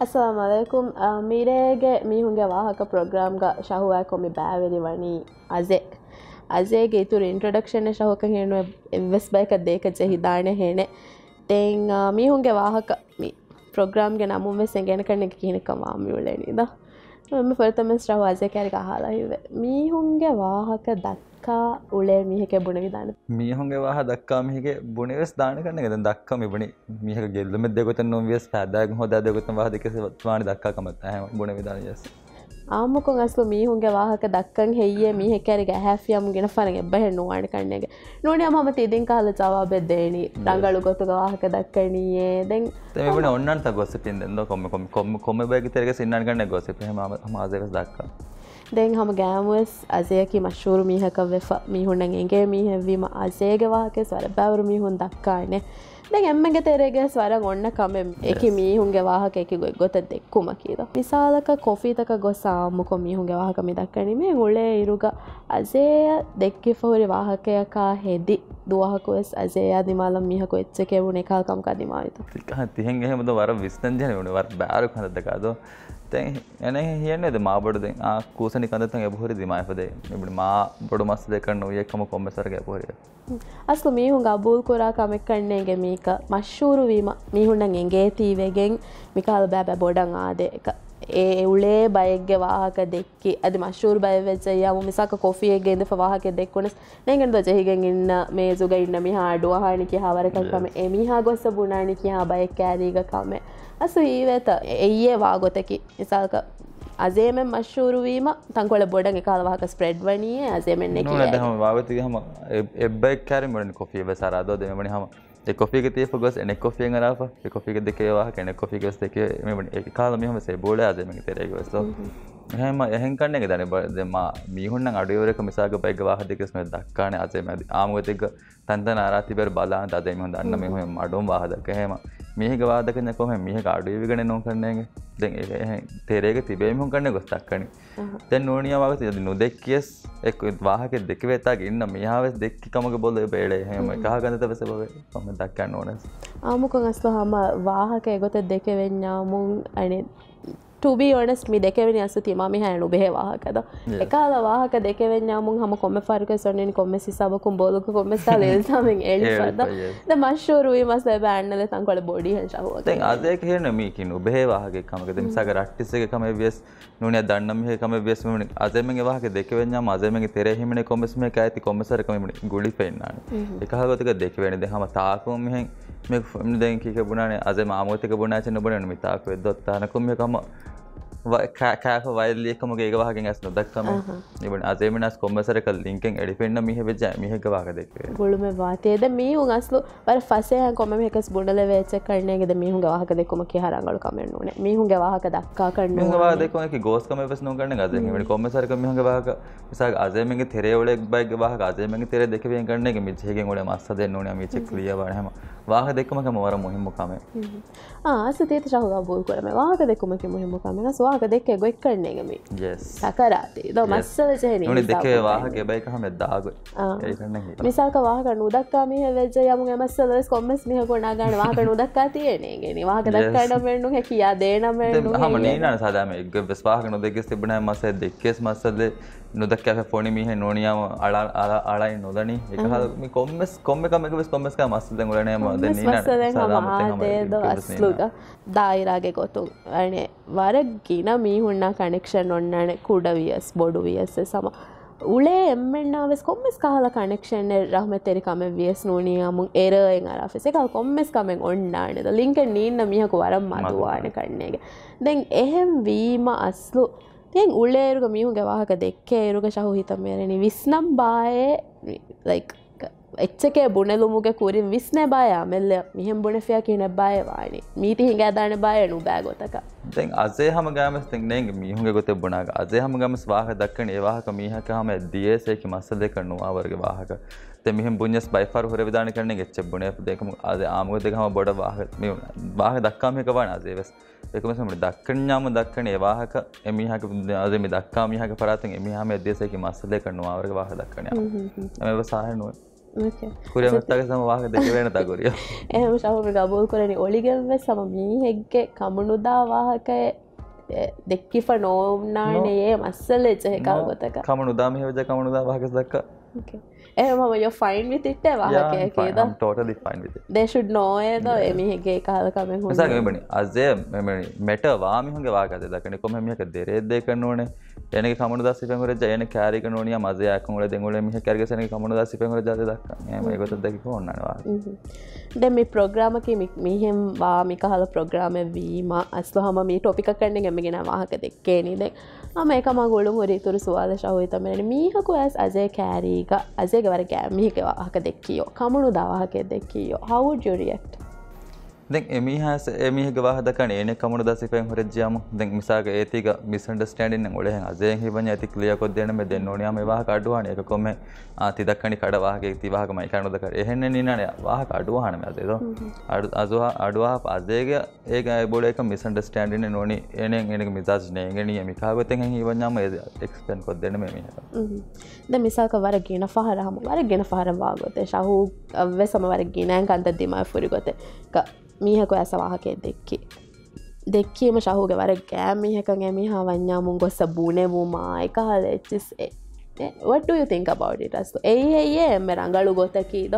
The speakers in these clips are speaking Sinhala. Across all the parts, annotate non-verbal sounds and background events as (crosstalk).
ಅಸ್ಸಲಾಮಲೈಕುಮ್ ಮೀರೇಗೆ ಮೀಹುಂಗೆ ವಾಹಕ ಪ್ರೋಗ್ರಾಮ್ಗ ಶಹುವಾಕೊಮ್ಮಿ ಬ್ಯಾವೆರಿ ವಣಿ ಅಜೆ ಅಜೇಗೆ ಇತುರು ಇಂಟ್ರೊಡಕ್ಷನ್ ಶಹುಕ ಹೇಣು ಎವ್ವೆಸ್ ಬೈಕ ದೇಕಚೆ ಹಿದಾಣೆ ಹೇಣೆ ತೆಂಗ್ ಮೀಹುಂಗೆ ವಾಹಕ ಮೀ ಪ್ರೋಗ್ರಾಮ್ಗೆ ನಮುವೆಸ್ ಎಂಗೆಣ ಕಣ್ಣಗೆ ಕೀನಕ ಮಾಮಿ ಉಳೇನಿದ මෙම ෆොල්තම ශ්‍රව අජය කෑරික හලා හිව මීහුන්ගේ වාහක දක්කා උලේ මිහක බුණ විධාන මීහුන්ගේ වාහ දක්කා මිහික බුණවෙස් දාන කන්න ද දක්ක මිබුණි මිහ ගෙල්ලම දෙගොත නොවියස් පැදක් හොද දෙගොත වාහ දෙකෙස වාන දක්කා කමත් බුණ විධානයස් ಆಮುಕೊಂ ಅಸ್ಲು ಮೀಹುಂಗೆ ವಾಹಕ ದಕ್ಕಂ ಹೆಯ್ಯೆ ಮೀಹೆ ಕ್ಯಾರಿಗೆ ಹ್ಯಾಫಿಯಮ್ ಗಿನ ಫರಂಗೆ ಎಬ್ಬ ಹೆಣ್ಣು ಮಾಡಿ ಕಣ್ಣೆಗೆ ನೋಡಿ ಅಮ್ಮ ಮತ್ತೆ ಇದೀನ್ ಕಾಲ ಜವಾಬೆ ದೇಣಿ ರಂಗಳು ಗೊತ್ತುಗ ವಾಹಕ ದಕ್ಕಣಿಯೇ ದೆಂಗ್ ತೆಮಿಬುಣ ಒಣ್ಣಂತ ಗೊಸಿಪಿಂದ ಎಂದೋ ಕೊಮ್ಮೆ ಕೊಮ್ಮೆ ಕೊಮ್ಮೆ ಕೊಮ್ಮೆ ಬೇಗ ತೆರೆಗೆ ಸಿನ್ನಣ ಗಣ್ಣೆ ಗೊಸಿಪಿ ಹಮ ಮಾಜೆಗಸ್ ದಕ್ಕ ದೆಂಗ್ ಹಮ ಗ್ಯಾಮುವೆಸ್ ಅಜೇಕಿ ಮಶೂರು ಮೀಹಕ ವೆಫ ಮೀಹುಣ್ಣಂಗೆ ಎಂಗೆ ಮೀಹೆವ್ವೀಮ ಅಜೇಗೆ ವಾಹಕೆ ಸ್ವರ ಬ್ಯಾವರು ಮೀಹುನ್ ದಕ್ಕಾಣೆ දැන් එම්මගේ තෙරේගේ ස්වරන් ඔන්න කමෙන්. එක මීහුන්ගේ වාහක එක ගොයි. ගොත දෙක්කුම කීද විශාලක කොෆීතක ගොස් ආමුකො මීහුන්ගේ වාහක මිදක්කනීමේ උලේ ඉරුග අසේය දෙක්කි ෆෝරි වාහකයකා හෙදි. දුවහකොස් අසේයා දිමාලම් මිහකො එච්ච කෙවුණ එකල්කම් කදිමාවිත. තිහෙන් එහෙමද වර විස්තන්ජන වුණ වර බෑරු කඳදකාද තැන් එන කියන්නේද මාබඩද කූසනි කඳතන් එබහරි දිමායපදේ එබට මා බොඩු මස් දෙකන්න ඒක්කම කොම්මසරක ඇපොරිය අස්ු මීහුන් අබූල් කොරා කමෙක් කන්නේගේ මීක මශ්ෂූරුවීම මිහුන්නන් එගේ තීවගෙන් මිකාල් බෑබැ බොඩන් ආදයක ඒ උලේ බයග්‍ය වාහක දෙක්කි. ඇද මශ්ූර් බයවෙච්චය යම මිසාක කොෆියගේද වාහක දෙක්වුණෙස් නැගෙන් දොජහිගෙන් ඉන්න මේ සුග ඉන්න මිහා අඩුවහානිකි හාවරකන් කම. එමිහා ගොස්ස බුණානිකි හා බයක් කෑරීග කමේ. කෑරීගකම අසු ඊවත එයේ වාගොතකි. නිසාක අසේමෙන් මශ්ෂූරුවීම තංකොල බොඩ කාලවාහක ස්ප්‍රෙඩ් වනිය අසේමෙන් හම වාගති හම. එබ්බක් කෑරමට කොෆිය සරාදෝ දෙමනි හම. කොෆික තිය ගොස් එනෙ කොෆිය රාප කොෆික දෙකවා කෙනෙ කොෆිගස් දෙක කාල මෙහම සේ බෝඩ අදම තෙරෙගස්ලෝ හැම. එහෙන් කන්න දැන. දෙම මීහුන්න අඩුවරක මිසාක බයිග වාහ දෙකස්ම දක්කාන අසේ මැද ආමුගතික තන්ත නාරතිබර බලා දදම දන්න. මෙහම අඩුම් වාහදක හෙම මේක වාදකන කොම මේක අඩුවවිගෙන නො කරන්නගේ දැ තේරේක තිබේම කන්න ගොස්තක්කන තැන් නෝනියාවගත යද නොදෙක්කියස් එක් වාහක දෙක වෙතාගේ ඉන්න මියාව දෙක්කමක බොල බේඩේ හෙම. කාගනත වෙස බව පම දක්කන්න ඕනස්? ආමුකො අස්ල හම වාහක එගොත දෙක වෙන්නාමුන් අනේ ටබ ොනස් මි දෙකවෙනි අසු තිම හැනු බේවාහකද එකකාල වාහක දෙකවෙන්න මුන් හම කොම ෆර්ක සොන්නනි කොම සිසාබකුම් බෝලක කොමස්ථා ලෙසාමෙන් (laughs) එලිද ද මශ්ෂෝරුවී මස බෑන්නල තංකොල බොඩි හශාව අදය කියන මීකින් උබේවාහගේ කමක මිසාක රට්ටිසක කම වියස් නුන දන්නම කම වියස්මන අදමගේ වාහක දෙකවෙන්න මදමගේ තෙරෙහිමන කොමස්ම ඇති කොමසරකම ගුලි පෙන්න්න. එකහගතක දෙකවෙනද හම තාකුම් මෙහෙන් මේ ෆම් දැකික බුණනේ අද මාමෝතික බුණාචන බනන මිතාක් වෙදොත්තානකුම කම කෑක වයිල්ලියකමගේ ඒවාහගෙන් ඇස් නොදක්කම ඉබන අසේමනස් කොම්මසරක ලින්කෙන් එඩිපෙන්න්න මිහ වෙජ මිහක වාක දෙක. ගොළුම වාතයද මේ උගස්ලු වර ෆසය කොමෙකස් බොඩල වේච කරනයගෙද මිහු වාහක දෙකුම කියහරංගල කමෙන් නේ මිහුගේ වාහක දක්කා කරන්න වාදක ගෝස්කම පස් නොකරන ගද කොමසරක මිහක වාහක නිසා අසේමගේ තෙරවලෙක් බයික වාහ අසේමගේ තෙර දෙකවෙන් කරන මිචයගෙන් ොඩ මස්ස දෙන්න ඕන මිචක් ලියවනහම වාහ දෙක්කමක මවර මුහිම්මකම ආසතේත ශහවා බූල් කරම වාහක දෙකුමක මුහිම්මකම ස්වා වාහක දෙක ගොක් කරන්නේගම සකරාතේ ද මස්සල චහන නි දෙකේ වාහක බයික හම දාග මිසාක වාහක නුදක්කා මිහ වෙජ යමු මස්සල කොමස් මිහ කොනා ගන්න වාහක නුදක්කා තියනේගෙන වාහක දක්කාට මෙන්නු හැ කියා දේනම හම නීන සදාම එක් වෙස් වාහක නොදෙකෙස් තිබන මස දෙක්කෙස් මස්සල්ද නොදක් කැ ෆොනි මිහ නොනියාම අලා අලායි නොදනී එක කොම්මස් කොම්මකමක වෙස් කොමස්ක මස්සද ගලනයම ද අස්ලුග දායිරාගේ කොතුන් අනේ වරගින මීහුන්නා කනෙක්ෂන් ඔන්නන කුඩ වියස් බොඩු වියස්ස සම උලේ එම්මෙන්නාවෙස් කොම්මස් කාල කනෙක්ෂන් රහමතෙරිකම වියස් නූනියමුන් එරයෙන් අරෆෙස එකල් කොම්මස් කමෙන් ඔන්නානද ලින්ක නීන්න මිහක වරම් මදවාන කන්නේගේ දැන් එහෙම් වීම අස්ලු තියෙන් උල්ලේරුග මිහුගේ වාහක දෙක්කේ ඒරුග ශහු හිතමේරෙනි විස්නම් බායේ ලයික් එච්චකේ බුණලුමුගේ කුරින් විස්න බායා මෙල්ල මිහම් බුණෆයා කියන බයවානි මීති හිඟෑදාන බයනු බෑගොතක තැන් අසේ හම ගෑමස් තෙක්නේගේ මිහුගේ ගොත බුණාග අසේ හම ගමස් වාහ දක්කන ඒවාහක මීහක හම දියසේකි මස්ස දෙක නුවාවර්ග වාහක. මෙහම බුණස් බයිෆර් හොර විධාන කරන ගෙච්ච බුණ දෙකම අද ආමුග දෙකම බොඩ වාහ වාහ දක්කාමයක වන අසේවස් එකමසමට දක්කඥාම දක්කන ඒවාහක එමිහක අදම දක්කාමිහක පරාතන් එමිහම අදේසයකි මස්සලය කරනවාවර්ග වාහ දක්කනය එම සාහනුව කුරියමස්ථක (laughs) සම වාහක දෙක වෙන තකුරිය එහෙම ශහම ගබූල් කරන ඔලිගෙන්ව සම මීහෙක්ගේ කමුණුදා වාහකය දෙක්කිෆ නෝම්නානයේ මස්සල එච්චහෙකාගොතක කමනු දාම හවජ කමනුදා වාහකස් දක්ක. එහම ය ෆයින් විතිට්ට වාහකයකේද ටෝටලි ෆයින් දේශුඩ් නෝයද එමිහිගේ කාලකම හුසගමනි අසේ මෙට වාමිහගේ වාකත දකන කොමමික දෙරේදේ කන්නවනේ එන කමු දස් පෙර ජයන කාරික නොනිය මදයක්කුල දෙගුල මිහ කැරගසන කමු දස් පෙර ජද දක් ගොත දෙක ඔන්නවා දැමි ප්‍රෝග්‍රාමක මිහෙම්. වාමික හල ප්‍රෝග්‍රාම වීම අස්ල හම මේ ටොපික කරන්න ගැමගෙන වාහක දෙක්කේ නිද ම එකම ගොලු ොරිතුර සුවාද ශවහිතමෙන මීහකු ඇස් අජය කෑරීක අජයගවර ගෑමිහික වාහක දෙක්කියෝ. කමුණු දවාහක දෙක්කියෝ. හවු ජුරියක්ට දැන් එමිහස එමිහක වාහදකන ඒන කමුණු දසිපෙන් හොරජ්‍යාම දැන් මිසාක ඒතික මිසන්ඩස්ටෑන්ඩින් ඔලෙහෙන් අජයෙන් හිබන ඇති ක්ලියකොත් දෙනම දෙන්න ඕනියම වාහ කඩුවාන එක කොම තිදක්කනි කඩවාහගේ තිවාහක මයි කනුදක එහෙන්න නිනන වාහ කඩුවාහනම අදේද අදුවා අඩුවා අදේගේ ඒක බොල එක මිසන්ඩස්ටෑන්ඩින නොනි. එන එනක මිසාජ් නේගනිය මිකාගොතෙන් හිවඥාම එක්ස්පෙන් කොත් දෙන මෙමිහ ද මිසාක වර ගෙන පහරහම වර ගෙන පහරවාගොතේ ශහු වෙ සමවර ගෙනෑන් කන්ත දිමයි ෆුරිගොත. මීහක ඇසවාහකේ දෙක්කි. දෙක්කීම ශහුග වර ගෑමිහකන් ඇමිහා වඥාමුන් ගොස්ස බූනේ වූමා එක හල එච්චස් what do you think about it අස්තු එයි එයේ එම රංගලු ගොතකීද?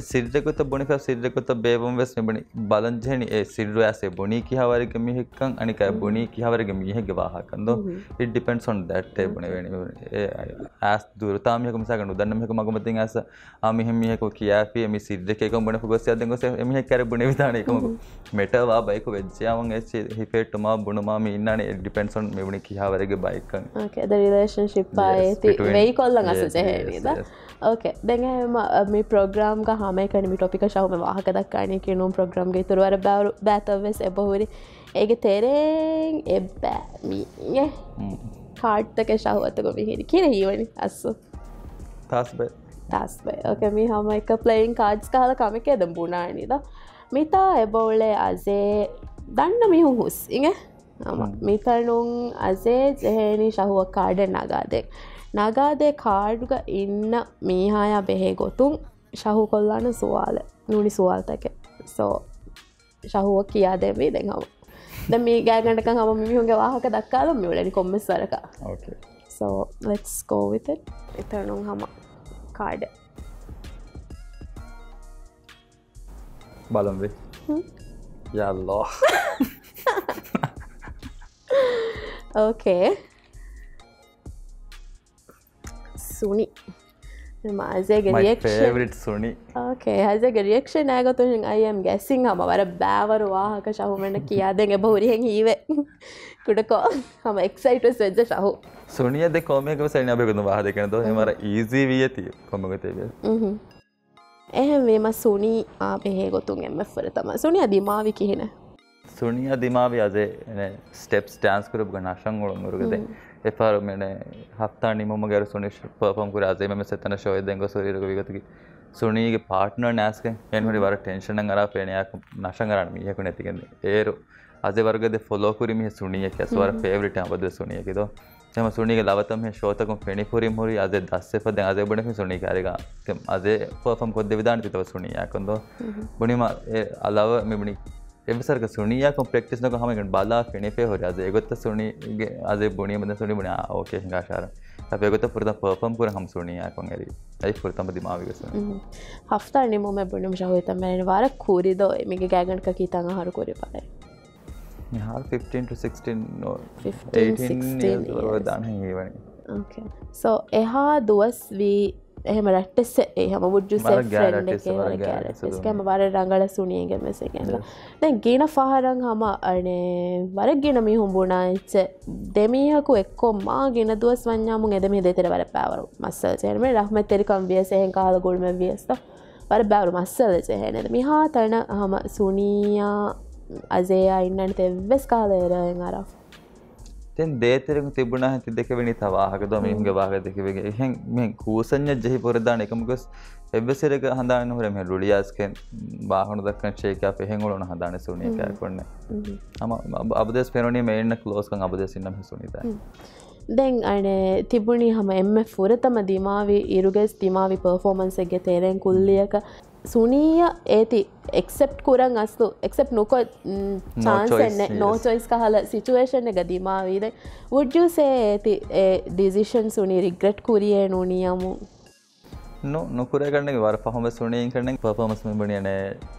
සිරිකුත බොනික සිරිකුත බේවම් වෙස් මෙබනි බලංජනි ඒ සිරු ඇසේ බොනී කිහවරග මිහික්කන් අනික බොනී කිහවරග මිහක වාහකන්ද it depends on that බොන ඇස් දුරතාමයක මසක නුදන්නමක මගමතින් ඇස අමිහ මිහක කියාපිය මි සිද්ධකක බොන ගොස් අද ගොස එමිහ කර බොන විධානයකමක මෙටවා බයික වෙච්චයාවන් ඇ හිපේට්ටමා බුණමාම ඉන්නන ඩිපෙන්සොන් මෙබනි කිහවරග බයිකන්. රිලේශන්ශිප් වෙයි කොල්ලන් අස ජහනීද ඕකේ දැඟම මේ ප්‍රෝග්‍රාම්ග හමකනමි ටොපික ශවම වාහක දක්කානය කියනුම් ප්‍රෝග්‍රම්ගේ තුරුවර බවරු බෑතවස් එබහුරි ඒක තෙරෙන් එබ්බෑමී කාට්තක ශවත්තක මිහිරි. කියන හීවනි අස්සු. තස්බ තස්බයි ඕක මේ හම එක ප්ලයින් කාඩ්ස් කාල කමික එද බුණානිද මිතා එබවුලේ අසේ දන්න මිහු හුස් ඉඟ මිතනුන් අසේ ජෙහෙනි ශහුව කාඩ නගාදෙක් නගාදේ කාඩුග ඉන්න මීහායා බෙහේ ගොතුන් ශහු කොල්ලාන සුවාල නුනි සුවල්තක සෝ ශහුව කියා දෙවී දෙහම ද මේ ගෑගටක හම මිහුන්ගේ වාහක දක්කාල මියලනි කොම්මස්වරක සෝ ලෙටස් කෝවිත එතරනුම් හම කාඩ. බලම්වේ යල්ලෝ. ඕකේ (laughs) සුනි මාසේගේ රියක්ට සුනි ඕකේ හසගේ රියක්ෂ නෑගතුන් අයම් ගැසින් හම වර බෑවර වාහක ශහුමට කියාදෙන් බහුරියෙන් හීවේ කුඩකෝ හම එක්සයිටස් වෙද්ජ ශහු සුනියද කෝමයක සැන අපයකුතු වාහ දෙකනද හෙමර ඊසී විය තිය කොමගතේව එහෙම වේම සුනී ආපෙහේ ගොතුන් එම ෆර තම සුනි අදිමාවි කිහෙන සුනිය දිමාව අදේ ස්ටෙප් ටෑන්ස් කරපු නශං ගොළොන්ගුරුගදේ එපාර මෙන හත්තා නිමම ගැර සුනිශ් පපම්කුර අසේම සතන ශෝය දෙංග සොරීරක විගතකි. සුනීගේ පාට්න නෑස්ක එන්හරි වර ටෙන්ෂන අර පේනයක් නශන් කරන්න මියකු නැතිකෙන ඒරු අද වර්ගද ෆොලෝකුරි මිහ සුනිය ඇස්වර පේවරිට අබද සුනියකිද එම සුනික ලවතම ශෝතකම් පෙනිපුරින් හොරි අද දස්සෙපද අද බඩක සුනි කාරක අද පොෆම් කොද්ද විධාන තිතව සුනියකොඳ බුණිම අලව මෙබනි එමසරක සුනියක ප්‍රක්ටිස්නක හමකට බලා ෆෙනෙපේ හොර අද ගොත්ත සුනිගේ අද බුණිය මද සුනි බුණ ඕකේ ගාශාර. අපයගොත පුරත පපම් පුර හම් සුනියකොන් ඇරි. ඇයි පුරතම දිමාවිගස හෆ්තා නිමම බුණුම් ශහතමන වාර කූරිද මිගේ ගෑගන්ක කීතඟ හරු කොරි පරයි හල් 15 දාන සෝ එහා දුවස් වී එහෙම රැට්ටෙස එහම බුද්ජු ම වර රංගල සුනියගෙමස කියල දැන් ගේන පහරං හම අනේ වරගෙන මි හුම්බුණාච්ච දෙමීහකු එක්කෝ මා ගෙන දුවස් වඥාමු එදම දෙතර වර පැවරු මස්සල් චේනම රහම තෙරිකම් වියසයෙන් කාල ගොල්ම වියස්ත වර බැවරු මස්සල චහෙනද මිහා තන හම සුනීයා අසේයා ඉන්නට තෙවෙස් කාලයරයෙන් අරා තෙන් දේතරෙකු තිබුණ ඇති දෙකවෙනි තවාහක දොමින්ගේ වාග දෙකවගේ එහෙන් මේ කූසඥ ජෙහි පුරදාන එකමගස් එබ්බසිරක හඳාන හොරම රුලියස්කෙන් බාහනු දක්න ශේක පෙහෙගුලුන හදාන සුනිය කෑ කොන්න. හම. අබදස් පෙරනේ මේන්න කලෝස්කන් අබදසින්නම් සුනිත දැන් අනේ තිබුණි හම එම ෆුරතම දිමාවි ඉරුගෙස් දිමාවි පර්ෆෝමන්සෙක්ගෙ තේරෙන් කුල්ලියක. සුනීය ඒති එක්සෙප් කුරන් අස්තු. එක්සෙප් නොකො චාන්සෙන්න නෝචොයිස් කහල සිටුවේෂන් එක දිමාවීද උඩ්ජුසේ ඒති ඩිසිෂන් සුනි රිග්‍රට් කුරියේ නුනියමු no nukure karne war නොකරගන්න වර පහම සුනයෙන් කරන පපමස් මෙබනියන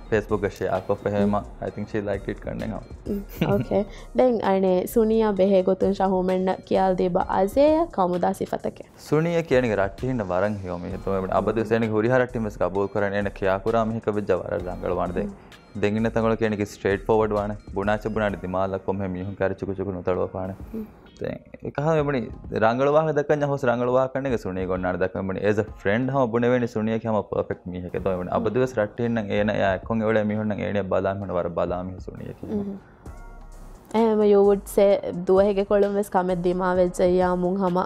පෙස්බුක් ශයාකො පහෙම ඇතිංශේ ලයිකට කරනවා දැන් අනේ සුනිය බෙහේ ගොතුන් ශහෝමෙන්න්න කියල් දේබ අසය කමුදා සිපතක සුනිය කියන රටහින්න වරන් හෝම හතුමට අබද සයන හරි හරටම බෝ කරන එන කියයාකුරම හික බජ වර ගඟල වන්දේ දෙගන්න තඟල කියෙනෙ ස්ට්‍රේට් පෝඩ්වාන බුණනාච බුණනාට දිමාලක් කොම මිහු කරචකුචකුණු තලවපාන චුකු නොතලව පාන එකහ මෙබනි රංගලවා දක්කන්න හොස් රංගලවා කන්න සුනේ ගොන්නට දක්මට ඒස ෆ්‍රෙන්ඩ් හම බුණවෙනි සුනිය හම. පෙක් මිහක තවන අබදවස් රට්ටන්න ඒන යකොන් එවල මිහුන්න ඒන බලාමට වර බලාම සුනිය ඇම යෝවුඩ්සේ දුවහෙක කොළුම් වෙස් කමෙත් දිමා වෙච්චයා මුන් හම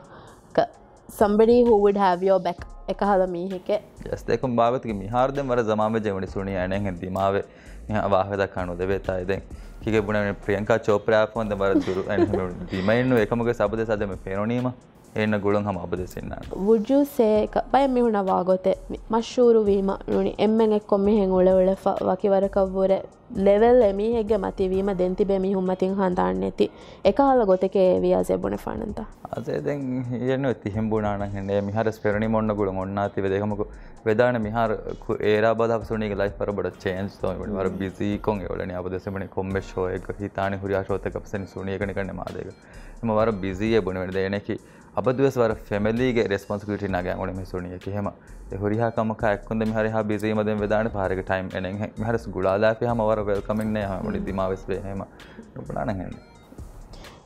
would have your back එක හල මීහෙක ස්තේකම් භාගතික මිහාර්දෙන් වර සමාව ජවනි සුනිය ඇනෙන් දිමාවේ වාහදක් කනු දෙවේතායිදෙන් කිගේ බුණ ප්‍රියංකා චෝප්‍රාපොන්ද බර දුරු දිමයින්න එකමක සබද සදම පෙරනීම එන්න ගුළුන් හම අබදෙසින්න. ුජුසේ බය මිහුණවා ගොතේ මශ්ෂූරුවීම නුනි එම්මෙන් එක්කො මෙහෙන් ඔල ඔල වකිවරකව්වර ලෙවල් එමිහෙගේ මතිවීම දෙන්තිබේ මිහුම් මතින් හන්දාන්න ඇති. එක හල ගොතක ඒවයා සෙබුණ ෆනන්ත අසේදැන් යන තිහෙම්බුණාන හෙේ මිහර පෙරණි මොන්න ගුල ඔන්නාතිව දෙකමක වෙදාන මිහාර ඒරා බදසුනක ලයි පර බට චේන්ස් වර බිසිකොන් එවලන අබදෙසමනි කොම්බෙශෝයක හිතාන හුරියාශෝතක පසනි සුනියකන කන්න මාදක. එම වර බිසිය බුණවැඩ දෙනකි අබදුවස් වර ෆැමලීගේ රෙස්පොන්සිිට නග ගොන මිසුනිය හෙම හොරිහාකමක එක්කොද හරි බිසීමද වෙදාන පාරක ටයිම් එන හරස් ගුලාදාපය හම වර වෙල්කමින්න හමට දිමාවස් වේහෙම පලානහන්න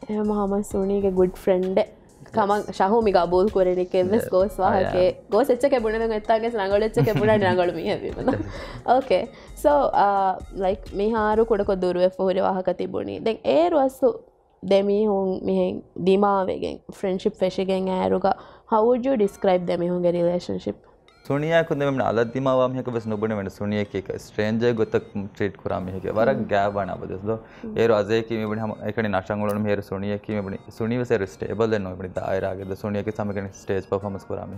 එහම හම සුනීගේ ගුඩ් ෆ්‍රෙන්ඩ් තමන් ශහෝමි ගබෝල් කොරෙනෙක් වෙස් ගෝස්වාහගේ ගෝස් එච්ච කැබුණ එත්තාගේ නගොලච්ච කැපුණ නගොලම හැවීම ඕකේ සෝ ලයික් මිහාරු කොඩකො දුරුව ෆෝර වාහක තිබුණේ. දැන් ඒරුවස්සු දෙමිහුන් මෙහෙන් දිමාවගෙන් ෆ්‍රෙන්ශිප් ෆෙෂගෙන් ඇරුග හවුජෝ ඩිස්ක්‍රයිබ් දෙමිහුන්ගේ රිලේශන්ශිප් සුනියකුදම අලත් දිමාවාමයක වෙස් නොබන වෙන සුනිය එකක ස්ට්‍රේන්ජ ගොතක් ට්‍රේට් කරමිහක වර ගෑබන අබදෙස්ද ඒ රජයකීමට හම එක නශංගලන හර සුනියකීමට සුනිවසර ස්ටේබල නොබට දායරගද සුනියක සමකන ස්ටේජ් පොමස් කරම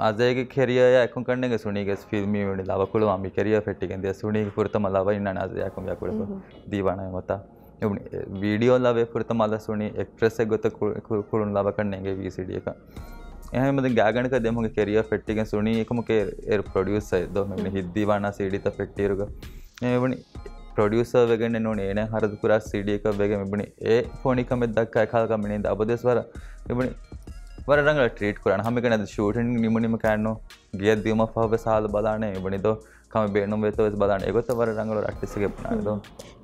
අජයක කෙරිය යකු කන්නග සුනිග ෆිල්මීමට ලවකුල අමි කරිය පෙට්ටිකෙන්ද සුනී පුරතම ලබ ඉන්න අජයකුම් යකුල දීවනය මතා වීඩියෝ ලබේ පුරත මදසුනි එක්ට්‍රෙස් ගොත කුරුන් ලබකන්නේගේ වීසිඩිය එක. එහම ගාගනක දෙමක කෙරිය ෆෙට්ටික සුනි එකමකේ එ පොඩියස් දොම හිද්දිවාන සිඩිත ෆෙට්ටිරුග එවනි ප්‍රඩියස වගෙන නොන ඒන හරදුකරා සිඩියක වග මෙබනි ඒ ෆෝනිකම දක් අයකාල්කමිනේ අබදෙස්වර එබනි වරග ට්‍රීට කරන හමික නැද? ෂූටන් නිමනිම කෑන්නෝ. ගියත් දීම පහව සාල බලානය එබනිදෝ කම බේනුම් වෙතවස් බලන්න. එගොත වර රඟල රට්ටිසක පනද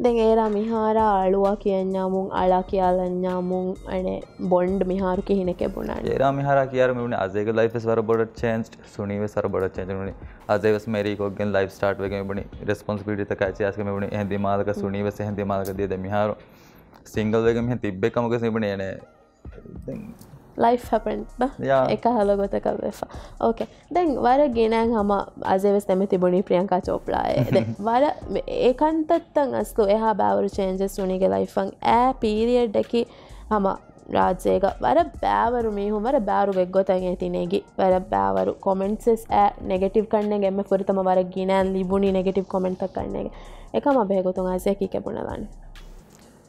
දැන් ඒරා මිහාර අලුවා කියඥාමුන් අලා කියලඥාමුන් අන බොන්ඩ් මිහාරු කිහිනෙක බුණා ඒරා මිහර කියර මෙන අසේක ලයිස් වර බොඩ චේන්ස් සුනිව සර බොඩ චේජන අදවස් මේරිකෝගෙන් ලයි් ස්ටාට් වගේ බනි රෙස්පොන්ස් පිට කාචයාස්ක මෙබන හැදි මාලක සුනිවස හැදි මාලක දේද මිහාරු. සිංගල් වගම තිබ්බෙක්කමක සිබන න ලයිෆ් හැපෙන්ට එක හලගොත කල්වෙෆා ඕකේ දැන් වර ගෙනෑන් හම අසවෙස් නැම තිබුණි ප්‍රියංකා චෝප්ලාය වර ඒකන්තත්තන් අස්තු එහා බෑවරු චේන්ජස් වුණනිගේ ලයිෆන් ඇ පීරියඩ්ඩකි හම රාජයක වර බෑවරු මිහුමර බෑරු වෙක්ගොතන් ඇතිනේගි වර බෑවරු කොමෙන්ට්ස් නෙගටිව් කන්න ගෙම පුරතම වර ගිනෑන් ලිබුණි නෙගටිව් කොමෙන්ට් කන්නගේ එකම බේගොතුන් අසයකි කැබුණලන්න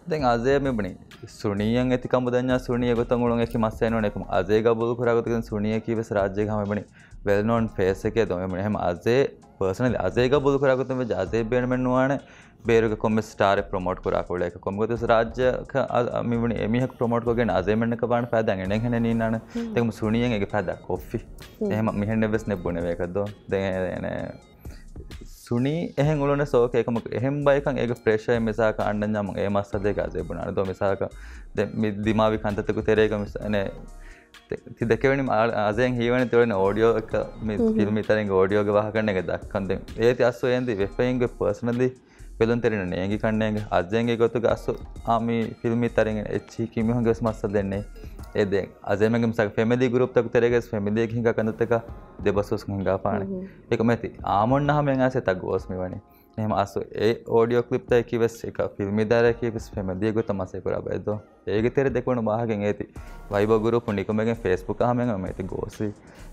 දැන් අදය මෙබනි සුනියන් ඇති කමුදඥ සුනිය ගොතගුලුන් එක මස්සයන එකම. අදේ ගබුදු කරගතක සුනිය කිවස රාජ්‍ය හමබනි වෙල්නොන් ෆේසක දොමන හම අසේ පර්සන අසේ බුදු කරගතම ජාසේ බේනමෙන්වාන බේරුක කොම ස්ටාර ප්‍රමෝට් කරාකොල එක කොමගතුස රාජ්‍යක මිවන එමිහක් ප්‍රමෝට්කෝගෙන් අසේමෙන්න්නක බාන පැදන් එනහෙන නීනන දෙම සුනියෙන් එක පැද කොෆි එහම මිහෙන්න්න වෙස් නෙබ්බුණ වේකක්දෝ දෙන සුනී එහෙන් උලන සෝක එකම එහෙම් බයිකන් ඒක ප්‍රේශය මිසාක අන්නඥම ඒ මස්සදක අසේබුණ ද මිසාක දිමාවි කන්තතකු තෙරේක මිසන දෙකවනි අසයෙන් හිවන තුවන ඕඩියෝ එක පිල්මිතරෙන් ෝඩියෝග වහකන්න එක දක්කන්ද ඒති අස්සු ඇන්දි වෙෆයින්ගේ පර්සනදී පෙළුන් තෙරෙන නේගි කන්නේගේ අජයන්ගේ ගොතු ගස්සු ආමි ෆිල්මි තරෙන් එච්චි කිමිහොගෙස් මස්ස දෙන්නේ ඒද අසමගම සක් ෆෙමදි ගරුප්තක තෙරෙගෙස් ෆෙමිදියක හිඟ කඳතක දෙබසුස් හිඟා පාන එක මැති ආමොන්න හමෙන් ඇස තක් ගෝස්මි වනි එහෙම අසු ඒ ඕඩියෝ ක්ලිප් එකකි වෙස් එක ෆිල්ම් දාරකි වෙස් ෆැමිලිය ගොත මසේ පුරා බයිදෝ ඒක තෙර දෙකුණු බාහගෙන් ඒති වයිබ ගුරුප් නිකමගෙන් ෆේස්බුක් හමෙන් මේති ගෝසි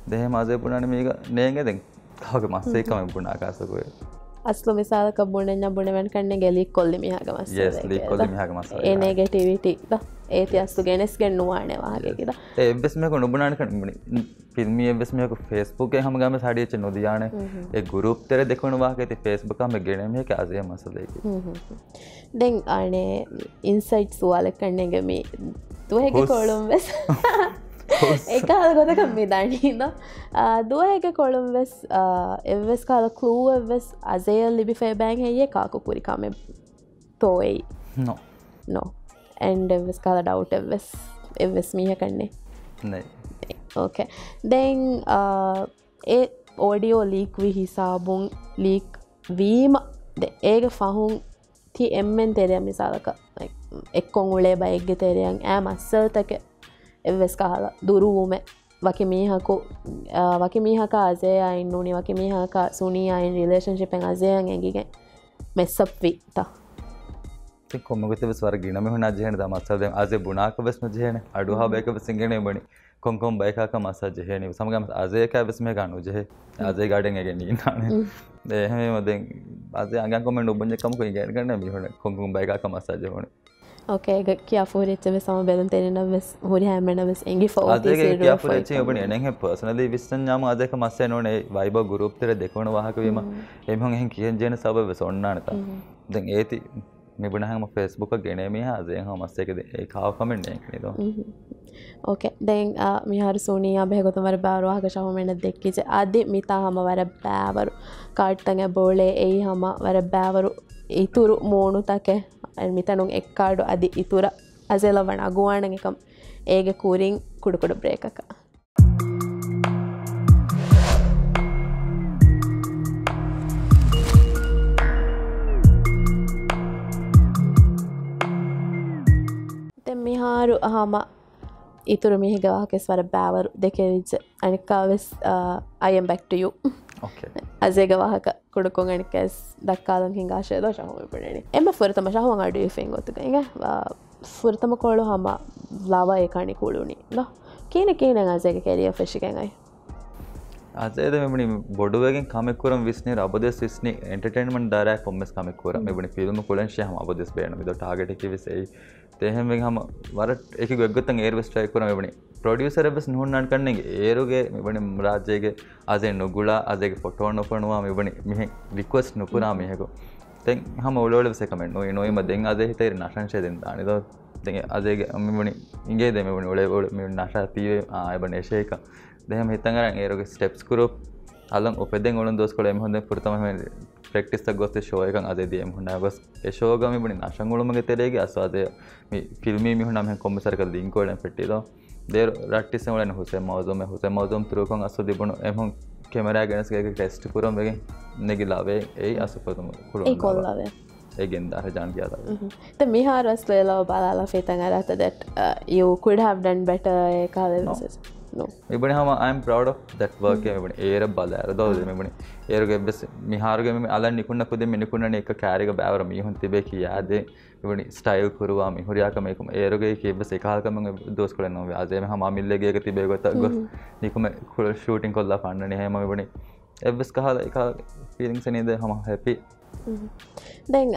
දෙහ මසේ පුුණන මේක නේගෙදෙන් කවක මස්සේකම පුුණාකාසකුවේ අස්ලු මිසාලක බුණෙන් බුණවන් කන්න ගෙලික් කොල්ලි මිහගමස් ඒනේ ගැටිවිට ඒති අස්තු ගෙනෙස් ගෙන්නුවානවාගේකිද එබෙස්මක නොබනාන කනබනි පිල්මිය එබෙස්මයක ෆෙස්බුක් හමගම සඩියච නොදයාන. ඒ ගුරුප් තෙර දෙකුණවා ඇති ෆෙස්බුකම ගෙනමිය අසය මසලයකි දෙන් අනේ ඉන්සයිට් සුවාල කන්නගෙම තුවක කොළුම් වෙස් (laughs) එක හල්ගොතක මිදනීද දුවයක කොළුම් වෙස් එවස් කාල කලූ එවස් අසේල් ලිබි ෆේබෑන් හෙයේ කාකු පුරිකාම තෝයි. නො. නෝ. ඇන්ඩ එවස් කාල ඩව් එවස්. මිහ කන්නේ ඕකේ. දැන් ඒ ඕඩියෝ ලීක් වි හිසාබුන් ලීක් වීම ඒක ෆහුන් ති එම්මෙන් තෙරය මිසාලක එක්කොන් උලේ බයිග්ග තෙරයන් ෑ මස්සල්තක එවෙස් කහල දුරුවූම වකි මීහකු වකි මීහක අසේ අයින් නුනි වකි මීහක සුනී අයින් රිලේෂන්ශිපෙන් අසයන් ඇගිගෙන් මෙස්සප්වී තා කොමගත ස්වර ගිනම හුණ ජයන මත්සද අසේ බුණනාක වෙස්ම ජයන අඩු හාබයක සිංගෙන බනි කොංකොම් බයිකාක මස ජයනි සමගම අසයක වෙස්ම ගනු ජහ අසේ ගඩෙන් ඇගෙන නාන දේහම මද අසේ අගකොම නුබජකම ගන්න මිහුණ කොංකුම් බයිකාක මසාජ හොනේ ඕකේ කියාපුරිච්චව සම බැලන් තෙරෙනවෙස් හොරි හැමෙනවෙස් එගේ ෆෝච ඔබන එනෙහ පර්සනද විස්සන් යාම අදක මස්සේ නොනේ වයිබ ගුරුප්තර දෙකවන වාහකවීම එමහන් එහෙන් කියෙන් ජන සබව සොන්නානත දැන් ඒති මෙබනහම ෆෙස්බුක ගෙනීමේ හදය හමස්සකද ඒ කාව කමෙන්ට් නේද? ඕකේ දැන් මිහර සූනී අභයගොතමර බාරවාහක ශමෙන දෙක්කිච අධි මිතා හම වර බෑවරු. කාට්ටඟ බෝලේ එයි හම වර බෑවරු ඉතුරු මෝනු තකේ ಮಿತನುಂ ಎಕ್ಕಾಡು ಅದಿ ಇತುರ ಅಜೆಲವಣ ಅಗುವಾಣಂಗೆಕಂ ಏಗೆ ಕೂರಿಂಗ್ ಕುಡುಕುಡು ಬ್ರೇಕಕ මිහාරු අහම ඉතුරු මිහිගවාකෙස් වර බෑවරු දෙකෙවිච්ච අනිකාවෙස් අයම් බැක්ටයු අසේගවාහක ಅಜೇಗವಾಹಕ ಕುಡುಕೊಂಗಣಿ ಕೆಸ್ ದಕ್ಕಾದಂಗೆ ಹಿಂಗಾಶೆ ದೋಷ ಹೋಗ್ಬಿಡೇಣಿ ಎಮ್ಮೆ ಫುರತಮ ಶಾ ಹಂಗ ಅಡು ಇಫೆ ಗೊತ್ತು ಹಿಂಗೆ ಫುರತಮ ಕೋಳು ಹಮ ಲಾವ ಏಕಾಣಿ ಕೂಳುಣಿ ಲೋ ಕೇನ ಕೇನ ಅಜೇಗೆ ಕೆರಿಯ ಫೆಶಿಗೆಂಗಾಯಿ ಅದೇದ ಮೆಬಣಿ ಬೊಡುವೆಗೆನ್ ಕಾಮಿಕೂರಂ ವಿಸ್ನಿರ್ ಅಬದೇಸ್ ವಿಸ್ನಿ ಎಂಟರ್ಟೈನ್ಮೆಂಟ್ ದಾರಾಯ ಪೊಮ್ಮೆಸ್ ಕಾಮಿಕೂರಂ ಮೆಬಣಿ ಫಿಲ್ಮ್ ಕುಳೆನ್ ಶೇ ಹಮ ಅಬದೇಸ್ ಬೇಣ ಮಿದೋ ಟಾರ್ಗೆಟ್ ಕಿ ವಿಸ್ ಏಯ್ තෙහෙම හම වරට එක ගොත්තන් ඒර්වස්ටයිකුර මෙබනි ප්‍රඩියසර බස් නුහන්නන් කන්නේ ඒරුගේ මෙබනි රාජ්‍යයගේ අසේ නොගුලා අදගේ ෆොටෝ නොපනවා මෙබනි මෙහ ලික්වස් නොපුරා මෙහෙකු. තැන් හම ඔලෝල සකමෙන් නොයි නොයිම දෙන් අද හිතේර නශංශය දෙන්න අනිද දෙ අදගේ අමිමනි ඉගේ දෙමනි ඔලේ ඔල නශා පීවේ. ආයබ නේශයක දෙහම හිතන්ගර ඒරුගේ ස්ටෙප්ස් කරුප් අලන් ඔපෙදෙන් ඔලන් දොස් කොළ හොඳ පුරතම ෆෙක්ටිස්සක් ගොස්ත ශෝයකන් අදේ හුන්න බස් ශෝගමිබනි නශංගුලමගේ තෙරේගේ අස්වාදය ෆිල්මි මිහුනම කොමසරක ලින්කෝඩ පෙටේද දේ රට්ටිසවල හුසේ මවදම හුසේ මවදම් තුරකන් අස තිබුණු. එහොන් කෙමරෑ ගැනස්ගේ ටෙස්ට් පුරම්ගේ නෙගිලාවේ ඒ අසපතම කුළ කොල්ලාවේ. ඒගෙන් දර ජාන්තියාත මිහාරස්ලේලව බලාලා ෆේතන් අරත දැට් යු කුඩ හබ්ඩන් බැට කාල ඉබන හම අයම් ප්‍රව් දත් වර්ක ඒර බල ඇර දෝද මෙබන ඒරුගේ බෙස් මිහාරගම අල නිකුන්න පුද මිනිකුන්න එක කෑරික බෑවර මිහුන් තිබේ කියාදේ ඉවනි ස්ටයිල් kuruවා මිහුරයාකමයකුම ඒරුගේ කිබ සේකාල්කම දෝස් කළ නොව අදේම හම මිල්ලගේක තිබේ ගොත ගොස් නිකුම කුල ෂූටින් කොල්ලා පන්නන හෙම වනි එබස් කහල එක පිරිින්සනේද හම හැපි දැන්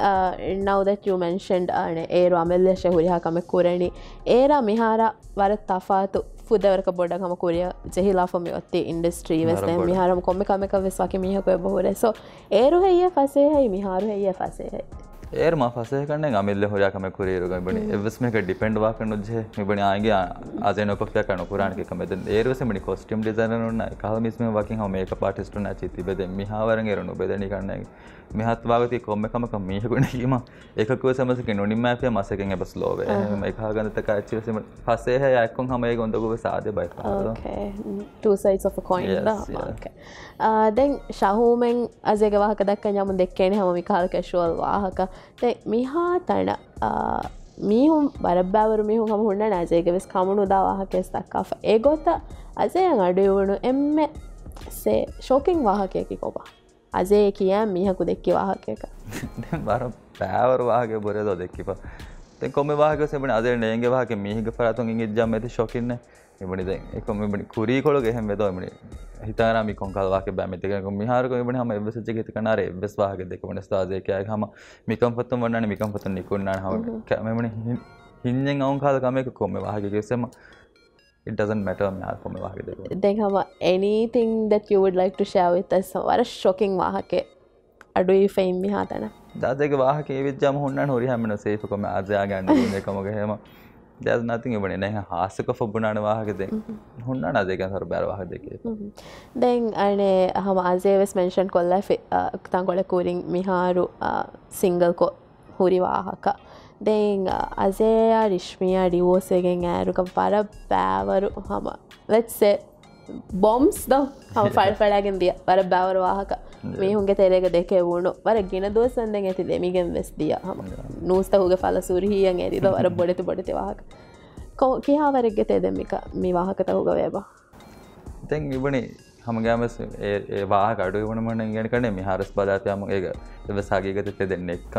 නවදැ mentioned අන ඒරු අමල්ලශ හුරිහාකම කුරණි ඒරා මිහාර වර තෆාතු ෆුදවරක බොඩ හම කුරිය ජෙහිලාෆම ඔත්තේ ඉන්ඩස්ට්‍රී වෙස් මිහාරම කොම කමක වෙස් වගේ මිහක බහුරෙසෝ ඒරු හෙය ෆසේහයි මිහාරු හෙය ෆසේහයි ඒර්ම ಫಸೆಕಂಡ ಅಮಿಲ್ಲೆ ಹೊರಕಮೆ ಕುರಿರು ಬಣಿ ಎವ್ಸ್ಮೇಕ ಡಿಪೆಂಡ್ ವಾಕಂಡು ಜೆ ಮಿಬಣಿ ಆಗೆ ಅಜೇನೋ ಕೊಫ್ಯ ಕಣು ಪುರಾಣಿಕೆ ಕಮೆದ ಏರ್ವಸೆ ಮಣಿ ಕಾಸ್ಟ್ಯೂಮ್ ಡಿಸೈನರ್ ಉನ್ನ ಕಹ ಮಿಸ್ಮೆ ವಾಕಿಂಗ್ ಹೌ ಮೇಕಪ್ ಆರ್ಟಿಸ್ಟ್ ಉನ್ನ ಚಿತಿ ಬೆದೆ ಮಿಹಾವರಂಗೆ ಇರನು ಬೆದನಿ ಕಣ್ಣೆ මිහත්වාගති කොම්මකමක මීහකුණීම එකකුව සමසක නොනිම්මෑපය මසකෙන් එබ ස්ලෝව එකගන්නතක ඇච්චිසම පසේ යක්කොන් හමේ ගොඳකුව සාධය බයි දැන් ශහූමෙන් අසේගවාහක දක්ක යම දෙක්කේන හම විකාල කැශුවල් වාහක මිහා තැන මීහුම් බරබ්බෑවරු මිහු හම හුන්න නෑසේක වෙස් කමුණු දාවාහකෙස් දක්කා ඒගොත්ත අසයන් අඩුවුණු එම්ම සේ ශෝකින් වාහකයකි කොබා අසේ කියා මිහකු දෙක්කි වාහක එක දැන් බර පෑවර වාහගේ බොරේදෝ දෙක්කිප තැන් කොම වාහක සෙබන අද නේගේ වාහක මිහික පරතුන් ඉජම් ඇති ශොකින්න එබනි දැන්. එකම එබනි කුරී කොළ ගෙහෙම වෙද එමනි හිතාරම කොංකල්වාක බැමිතික මිහාරක එබන හම එබස ජගත කනර එබස් වාහක දෙකමන ස්ථාදයකය හම මිකම් පත්තු වන්නන මිකම් පත නිකුන්න්න හම කැමමන හින්ෙන් අවුන් කාල කමයක කොම වාහකගෙසෙම it doesn't matter දැන් හම anything that you would like to share with us වර ශොකින් වාහකේ අඩුයි ෆෙයිම් මිහා තැන. දාදක වාහක විද්‍යාම හොන්න හොරි හැමන සේපකම අදයා ගන්න එකමග හෙම දැස් නති බන නැහ හාසක ෆොබ්බුනාන වාහකද හොන්න අදක සර බැරවාහ දෙක දැන් අනේ හම අසේවස් මෙන්ෂන් කොල්ල තංගොල කුරින් මිහාරු සිංගල්කො හුරි වාහක දෙන් අසේයා රිශ්මිය ඩිවෝසගෙන් ඇරුක පර බෑවරු හම වෙත්සේ බොම්ස් ද. හම ෆල් පඩාගෙන් දිය. වර බැවර වාහක. මේ හුන්ගේ තෙරේක දෙකේ වුණු. වර ගෙන දෝසන්දෙන් ඇති දෙමිගෙන් වෙස් දිය. හම. නූස්තහුගේ ෆල සුරහියන් ඇරිද වර (laughs) බොඩති බොඩති වාහක. කෝ කියාවරෙක්ගෙ තේ දෙමික. මේ වාහකතහුග වේබා තැන් ඉබනේ හමගෑමස් ඒ වාහ අඩු වනමන ගෙන කනේ මේ හරස් බදාතයම ඒක එවසාගේගත තෙ දෙන්න එක්ක.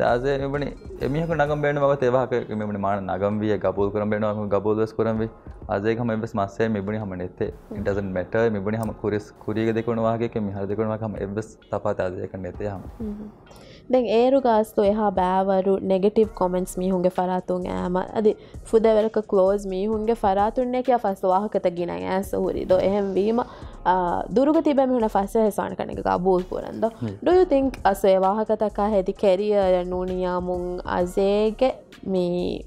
දාසේ එබන එමිහක නගම් බේන ව තේවාක මෙමන මාන නගම්විය ගබූල් කරම් බේනවාම ගබෝදස් කරම්වේ අදේකම එබස් මස්සේ මෙබනි හම නෙත්තේ. ඉටසන් මැට මෙබනි හම කුරෙස් කුරියක දෙකුණවාගේ මිහර දෙකුණවාකම එබස් තපාත අදයක නෙතේ හම දැන් ඒරු ගාස්තු එහා බෑවරු නෙගටව් කොමෙන්ස් මීහුන්ගේ ෆරාතුන් ෑම අදි ෆුදවලක කලෝස් මීහුන්ගේ ෆරාතුන්නේ කිය ෆස් වාහකත ගෙන ඇස හුරිද එහෙම වීම දුරුග තිබැමිහුණ ෆස්ස හෙසාන කනක ගබූල් පුරන්ද ඩුයු තිංක් අසේ වාහකතකා හැදි කැරිය නූනියාමුන් අසේගෙ මේ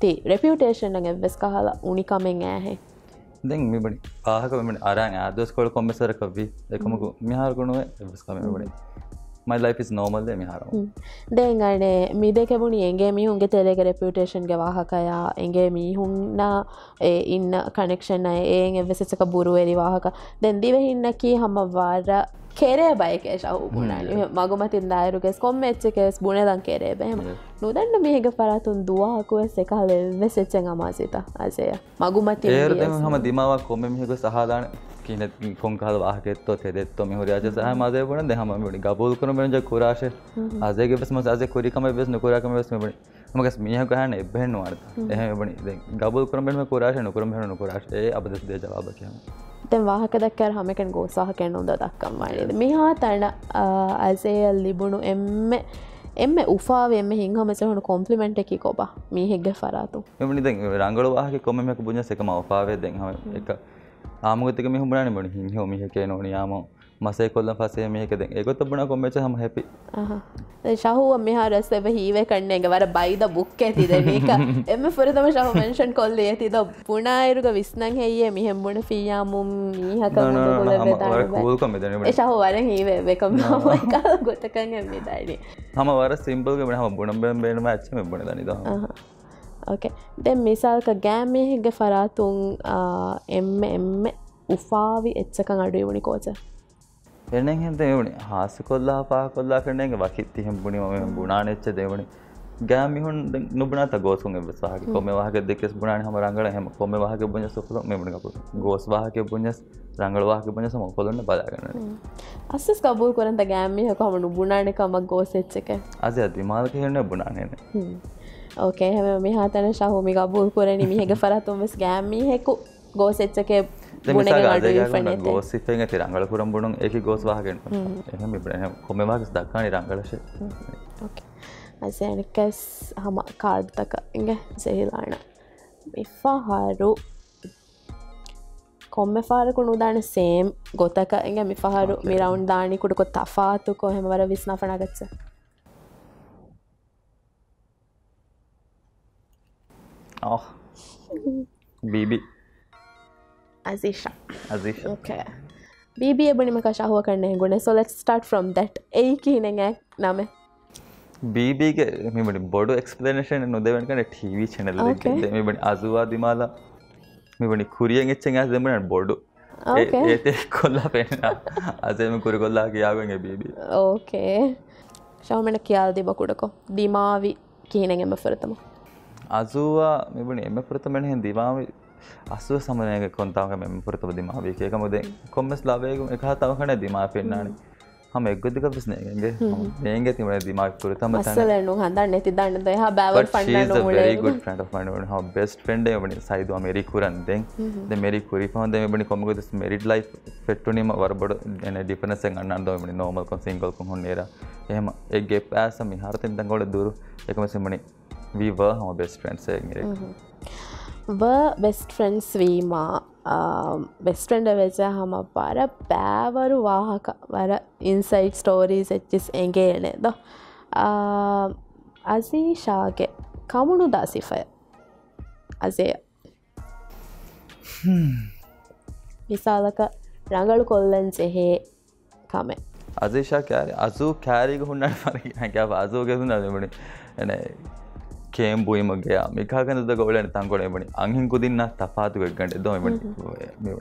ති රෙපියුටේෂන් එවෙස් කහලා උනිකමෙන් ෑහේ දැන් මෙබනි ආහක මෙමන අරන් ආදස්කොල් කොම්මසරකවී එකමකු මිහාරගුණුව එවස්කම මෙබනේ my life is normal ද මිහාරම දෙංගනේ මිදකෙබුණි එගේ මිහුන්ගේ තෙලෙක රෙපියුටේෂන්ගේ වාහකයා එගේ මීහුන්න ඉන්න කනෙක්ෂන් අය ඒන් එවෙසක බුරුවරි වාහක. දැන්දිවෙහින්නකී හම වාර කෙරේ බයකේශ හුබුණනි මගුමතින් දායරුගෙස් කොම් එච්චකෙස් බුණදන් කෙරේ බෑම නොදන්න මේක පරතුන් දවාකුව සෙකාල වෙසෙච්චෙන් අමාසිත. අසය. මගුමති හම දිමාවක් කොම මිහක සහදාන කියන කොංකාල වාහකෙත්ව තෙරෙත්ව මිහරයාජ සහ මදය වන දෙහම ඩි ගබෝල් කරන බෙනජ කුරාශ අසගේ බෙස්ම අස කුරිකම බෙස් නොකරකම වෙස් මෙබන මගස් මියහ ගහන එබෙන් වාර්ත එහබනි ගබල් කරම කුරාශ නොකරම හන කුරාශ අබදස් දේ ජවාබ කියම තැන් වාහක දක්කර හමකෙන් ගෝසාහකෙන් නොද? දක්කම් වනද මෙහා තැන අසේල් ලිබුණු එම්ම එම උපාාවම හිංහමසහුණු කොම්පලිමෙන්ට් එකි කොබ. මීහෙක්ග ෆරාතු. එමනි රංගල වාහක කොමක පුුණ එකම උපාවේ දෙහම එක ආමුගතක මෙහුබන බන. හිහෝ මිහක නොනයාම මසේ කොල්ල පසේ මේකද ඒකොත් බන කොමච හම හැපි. ශහුව මෙහා රස්සව හීව කරන්න එක. වර බයිද බුක් ඇතිද එක (laughs) එම පුරතම ශහ මංෂන් කොල්ල ඇතිද? පුනායරුක විස්නං හෙයේ මිහෙම්බුණ ෆියාමුම් මීහක ශහ වර හීව එකම ගොතකන් එමිදයින හම වර සිම්පල්ග හම බුණම්බෙන් බේනම ඇච්චම බන නිද ඕකේ දැන් මිසාල්ක ගෑමේහිග ෆරාතුන් එම්ම එම්ම උපාවි එච්චකං අඩුවුණි කෝච? එන්න හිත එවුණේ හාස කොල්ලා පා කොල්ලා කරනගේ වකිත් එහෙම බුණි ම බුණානෙච්ච දෙවුණේ. ගෑමිහුන් නුබනත ගෝසුන් එවසාහක කොම වාහක දෙකෙස් බුණාන හම රංගල හෙම. කොම වාහක බුණ සොකල මෙමනකපු ගෝස් වාහක බුණස් රංගල වාහක බුණ සම කොලන්න බලාගන්න අස්සස් කබූල් කරන්ත ගෑමිහ කොම නුබුණානකමක් ගෝසෙච්චක අද විමාල්ක හෙන්න බුණානන ඕකේ මෙහාතන ශහුමි ගබූල් කරන මිහක ෆරතුම්ස් ගෑම්මිහෙකු ගෝසෙච්චක ගෝසිපෙන් ඇති රංගල පුරම් බුණුන් එක ගෝස් වාහගෙන. එහම කොමවාගස් දක්කානි රංගලශ අසැනිකස් හම කාඩ්තක ඉග සෙහිලාන. මිෆාහාරු කොම්ම ෆාරකුණු දාන සේම් ගොතක. එග මිෆහරු මිරවුන් දානිකුඩකො තෆාතුකො. හෙමවර විස්නාපනගත්ස Oh. Bibi. Azisha. Azisha. Okay. බීබිය බනිම කශාහුව කරන්නේ ගුණ සොලෙක් ස්ටාර්ට් ෆ්‍රම් දැට් ඒ කියනග නම බීබීගේ මෙමට බොඩු එක්ස්පලනේෂන නොදවන් කන ටීවී චනල මෙබනි අසුවා දිමාලා මෙබනි කුරියෙන් එච්චෙන් ඇස් දෙමන බොඩු ඒතේ කොල්ලා පෙන අසම කුරි කොල්ලා කියාවෙන් බීබී ඕකේ ශවමට කියාල් දිබකුඩකො දිමාවි කියනගෙම ෆරතම අසුවා මෙබන එම පුරතමෙන හෙ දිවාම. අසුව සමනයක කොන්තාවක මෙම පුරතව දිමාවී එකමුද කොම්මස් ලාවයක එක තව කන දිමා පෙන්න්නාන හම එක්ගොදික පිස්නයගේ මේගේ තිබන දිමක් පුර තම අස්සලනු හඳන්න නැති දන්නද හා ගුඩ ට ම බෙස් ෆෙන්ඩ වනි සයිද මෙරි කුරන්දෙන් මෙරි කුරි පහොද මෙබනි කොමගද මෙරිට ලයි පෙට්ටුනීම වරබඩ එන ඩිපනසෙන් අන්නන්දමනි නෝමල්කො සිංගල්කො හොන්නේර එහෙම එගේ පෑසම හරතෙන් තැගොඩ දුරු. එකම සිමනි we were our best friends eh, saying it. Mm -hmm. were best friends වීමා. බෙස්ටන්ඩ වෙච හම පර පෑවරු වාහක වර ඉන්සයිට් ස්ටෝරී සච්චිස් එගේනෙද um, අසීශාගේ කමුණු දසිෆය. අසය. විසාලක රඟලු කොල්ලන් සෙහේ කමෙන් අදේශා කෑරි අසූ කෑරික හුන්නට පරග අසූ ගැසු නදමට එන. ಕೇಂಬುಯಿಮಗೆ ಮಿಕಾಗನದ ಗೌಳೆನ ತಂಗೊಳೆಮಣಿ ಅಂಹಿಂ ಕುದಿನ್ನ ತಫಾತು ಎಗ್ಗಂಡೆ ದೋಮೆಮಣಿ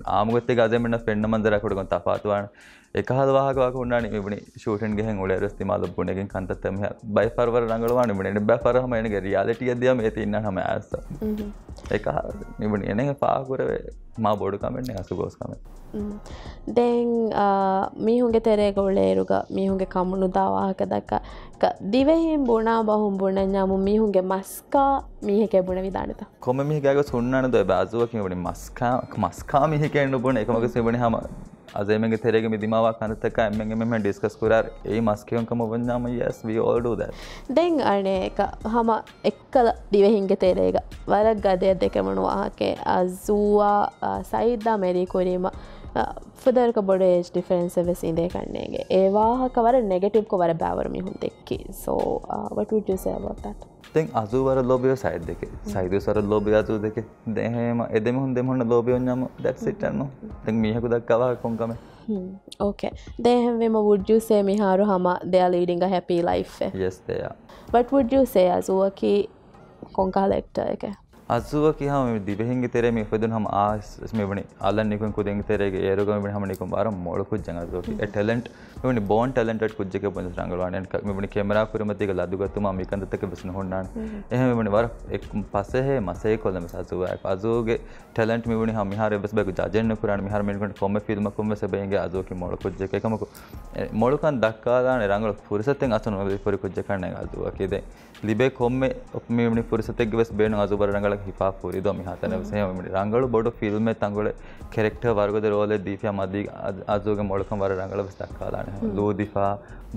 ಆಮಗೊತ್ತಿಗೆ ಅದೇಮಣ್ಣ ಪೆಣ್ಣ ಮಂದರ ಕೊಡ್ಕೊಂಡು ತಫಾತು ವಾಣ එකහද වාහකවාක උන්නානි මෙබනි ෂූටන් ගෙහෙන් ඔල රස්ති මාල පුුණකින් කන්තත්තම බයි පරවර රඟලවාන මට බැ පරහම එනක රියාලටිය දයම ඇති ඉන්න හම ඇස්ස. එක නිබනි එන පාකුරවේ මා බොඩු කමෙන්න්නේ අසු ගෝස්කම දැන් මීහුන්ගේ තෙරේගොල්ලේරුග මීහුන්ගේ කමුණු දාවාහක දක්ක. දිවහිම් බුණා බහුම් බුණ ඥාමු මීහුන්ගේ මස්කා මීහ කැබුණ විධානත. කොම මිහ ගැග සුන්නන ද බාසුවකින් මස්කා මස්කා මිහිකෙන්න්නු බුණ එකමක සෙබනි හම අදමගේ තෙරෙග මිදිමාවක් අනතක එමෙම ඩිස්කස් කරර ඒ මස්කයොන්කම වඥාම යස් වී ඕල්ඩ දෙන් අනේක හම එක්කල දිවහින්ගෙ තෙරේග වරක් ගදය දෙකමනුවාහකේ අසූවා සයිද්දා මෙරීකුරීම ෆදරක බොඩ ඒජ් ඩිෆරන්ස වෙස් ඉදේ කන්නේගේ ඒවාහකවර නෙගටිව්ක වර බෑවරමි හුන් දෙක්කි සෝ වටජ සේවතට තෙන් අසුවර ලෝබය සයිඩ් දෙක. සයිදසර ලෝබය අතු දෙක. දෙහෙම එදෙම හොන් දෙමොන්න ලෝබයෝඥම දැක්සිටන්න තැන් මියහකු දක්කවා කොංකම ඕකේ දේහෙම වුඩ්ජුසේ මිහාරු හම දෙයා ලීඩිංග හැපී ලයි් යෙස් දෙයා බට වුඩ්ජුසේ අසුවකි කොංකාලෙක්ට එක ಅಸುವಕಿಹಮ ದಿಬೆ ಹಿಂಗೆ ತೆರೆ ಮಿ ಫೆದುನ್ ಹಮ ಆ ಸ್ಮೆ ಬಣಿ ಅಲನ್ ನಿಕುನ್ ಕುದೆಂಗೆ ತೆರೆಗೆ ಏರೋಗ ಮಿ ಹಮ ನಿಕುನ್ ಬಾರ ಮೊಳ ಕುಜ್ಜಂಗ ಅದೋಕಿ ಎ ಟ್ಯಾಲೆಂಟ್ ಇವನಿ ಬೋನ್ ಟ್ಯಾಲೆಂಟೆಡ್ ಕುಜ್ಜಕ್ಕೆ ಬಂದ ರಂಗಲ ಅಣೆನ್ ಮಿ ಬಣಿ ಕೆಮರಾ ಕುರಿಮತಿಗೆ ಲದುಗತ್ತು ಮಾ ಮಿಕಂದ ತಕ್ಕೆ ಬಿಸ್ನ ಹೊಣ್ಣಾನ್ ಎಹೆ ಬಣಿ ವರ ಎಕ್ ಪಸೆ ಹೆ ಮಸೆ ಕೊಲ್ಲ ಮಿ ಸಾಸುವ ಅಜೋಗೆ ಟ್ಯಾಲೆಂಟ್ ಮಿ ಬಣಿ ಹಮ ಮಿಹಾರ ಎಬಸ್ ಬೈಕು ಜಾಜೆನ್ ಕುರಾಣ ಮಿಹಾರ ಮಿ ನಿಕುನ್ ಕೊಮ್ಮೆ ಫಿಲ್ಮ ಕೊಮ್ಮೆ ಸೆ ಬೇಂಗೆ ಅಜೋಕಿ ಮೊಳ ಕುಜ್ಜಕ್ಕೆ ಕಮಕು ಮೊಳಕನ್ ದಕ್ಕಾದಾಣೆ ರಂಗಲ ಪುರಸತ್ತೆಂ ಅಸನ ಪುರಿ ಕುಜ್ಜಕಣ್ಣೆ ಅದುವಕಿದೆ ಲಿಬೆ ಕೊಮ್ಮೆ ಮಿ ಬಣಿ ಪುರಸತ್ತೆಗೆ ಬಸ್ ಬೇನು ಅಜೋ ಬರ ರಂಗಲ ಹಾತನ ಸೇಮಿಡಿ ರಂಗಳು ಬೋಡು ಫಿಲ್ಮೆ ತಂಗೊಳೆ ಕೆರೆಕ್ಟರ್ ವರ್ಗದ ರೋಲೆ ದೀಫಿಯಾ ಮದಿ ಅಜುಗೆ ಮೊಳಕಂ ವರ ರಂಗಳ ಬಸ್ ದಕ್ಕಾದಾನೆ ಲೂ ದಿಫಾ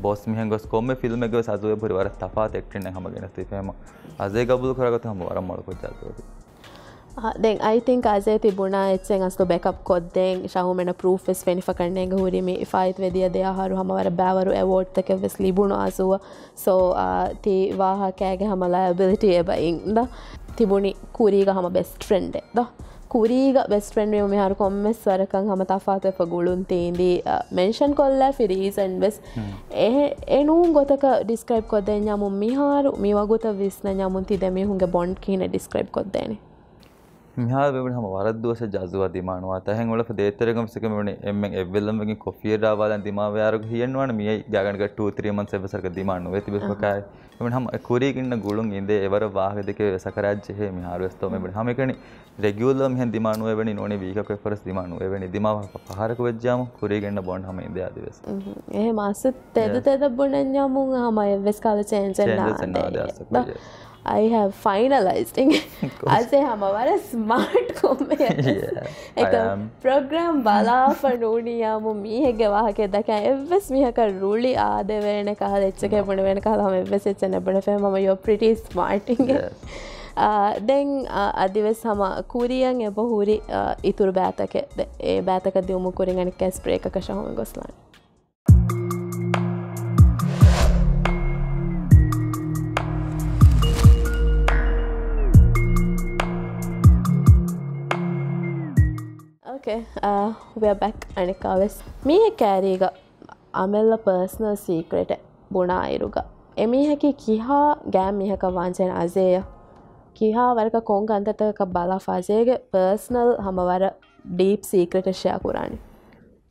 ಬಾಸ್ ಮಿ ಹೆಂಗಸ್ ಕೊಮ್ಮೆ ಫಿಲ್ಮೆಗೆ ಅಜುಗೆ ಪುರಿ ವರ ತಫಾತ್ ಎಕ್ಟಿನೆ ಹಮಗೆನ ಸ್ತಿಫೇಮ ಅಜೇ ಗಬುಲ್ ಕೊರಗತ ಹಮ ವರ ಮೊಳಕೊ ಜಾತೋದಿ දැන් අයිතින් අසේ තිබුණා එච්චෙන් අස්තු බැකප් කොද්දෙන් ශහුමෙන පරූෆෙස් ෆෙනිිෆ කරන්නේග හුරිමි ෆයිත් වෙදිය දෙයාහරු හමවර බෑවරු ඇවෝට්තක වෙස් ලිබුණු අසුව සෝ ති වාහකෑගේ හමලා ඇබිලිටිය බයින්ද තිබුණි කුරීග හම බෙස්ට ෆ්‍රෙන්ඩ් ද කුරීග බෙස්ට්‍රෙන්ඩ් මෙහර කොම්මෙස් වරකං හම තෆාතප ගුළුන් තේන්දී මෙන්ෂන් කොල්ල ෆිරීසන් වෙස් එනු ගොතක ඩිස්ක්‍රයිප් කොද ඥමුන් මිහාරු මිවගුත විස්න ඥමුන් ති දෙමිහුන්ගේ බොන්් කියන ඩිස්ක්‍රයිප් කොද්දේනේ ಮಿಹಾವೆಬಣ ಮಿಹಾವೆಮಣ ವರದ್ದೋಸ ಜಾಜುವ ದಿಮಾಣುವ ತಹೆಂಗುಳ ದೇತರಗಂ ಸಿಕಮಣಿ ಎಮ್ಮೆಂ ಎವ್ವೆಲ್ಲಂಗೆ ಕೊಫಿಯರಾ ವಾಲನ್ ದಿಮಾವ ಯಾರಗ ಹಿಯನ್ವಾಣ ಮಿಯ ಜಾಗಣಗ 2 3 ಮಂತ್ಸ್ ಎವಸರ್ಗ ದಿಮಾಣು ವೆತಿ ಬೆಸ್ಬಕಾಯ ಎಮಣ ಹಮ ಕುರಿಗಿನ್ನ ಗುಳುಂ ಇಂದೆ ಎವರ ವಾಹ ದಕ್ಕೆ ಸಕರಾಜ್ಜೆ ಹೆ ಮಿಹಾರಸ್ತೋ ಮೆಬಣ ಹಮ ಕಣಿ ರೆಗ್ಯುಲರ್ ಮಿಹನ್ ದಿಮಾಣು ಎವಣಿ ನೋಣಿ ವೀಕ ಕೊ ಫರಸ್ ದಿಮಾಣು ಎವಣಿ ದಿಮಾವ ಪಹಾರಕ ವೆಜ್ಜಾಮ ಕುರಿಗಿನ್ನ ಬಾಂಡ್ ಹಮ ಇಂದೆ ಆದಿವೆಸ್ ಎಹೆ ಮಾಸ ತೆದ ತೆದ ಬುಣನ್ ಯಾಮು ಹಮ ಎವ್ವೆಸ್ ಕಾಲ ಚೇಂಜ್ ಎನ್ನ I have finalized අසේ හමවර ස්මාර්ට් කොම්ම එක ප්‍රග්‍රම් බලාප නූනියාම මීහෙග වාහක දක එවස් මිහක රුලි ආදවෙන කහ එච්චක පන වෙන කහම එවස් එච්ච නැබට ෆෙම යෝ ප්‍රටි ස්මාර්ටිං දැන් අදිවෙස් හම කුරියන් එබ හුරි ඉතුරු බෑතක ඒ බෑතක දියුමු කුරින් අනික ස්ප්‍රේක ශහම ගොස්ලාන්න okay uh, we're back. අනිකාවෙස් මීහ කෑරීග අමෙල්ල පර්ස්නල් සීක්‍රට බුණා අයිරුග එමිහැකි කිහා ගෑම් මිහක වාංචයන අසේය කිහා වරක කොංග අන්තතක බලා ෆාසයගේ පර්ස්නල් හමවර ඩීප් සීක්‍රට ෂයා කුරාණි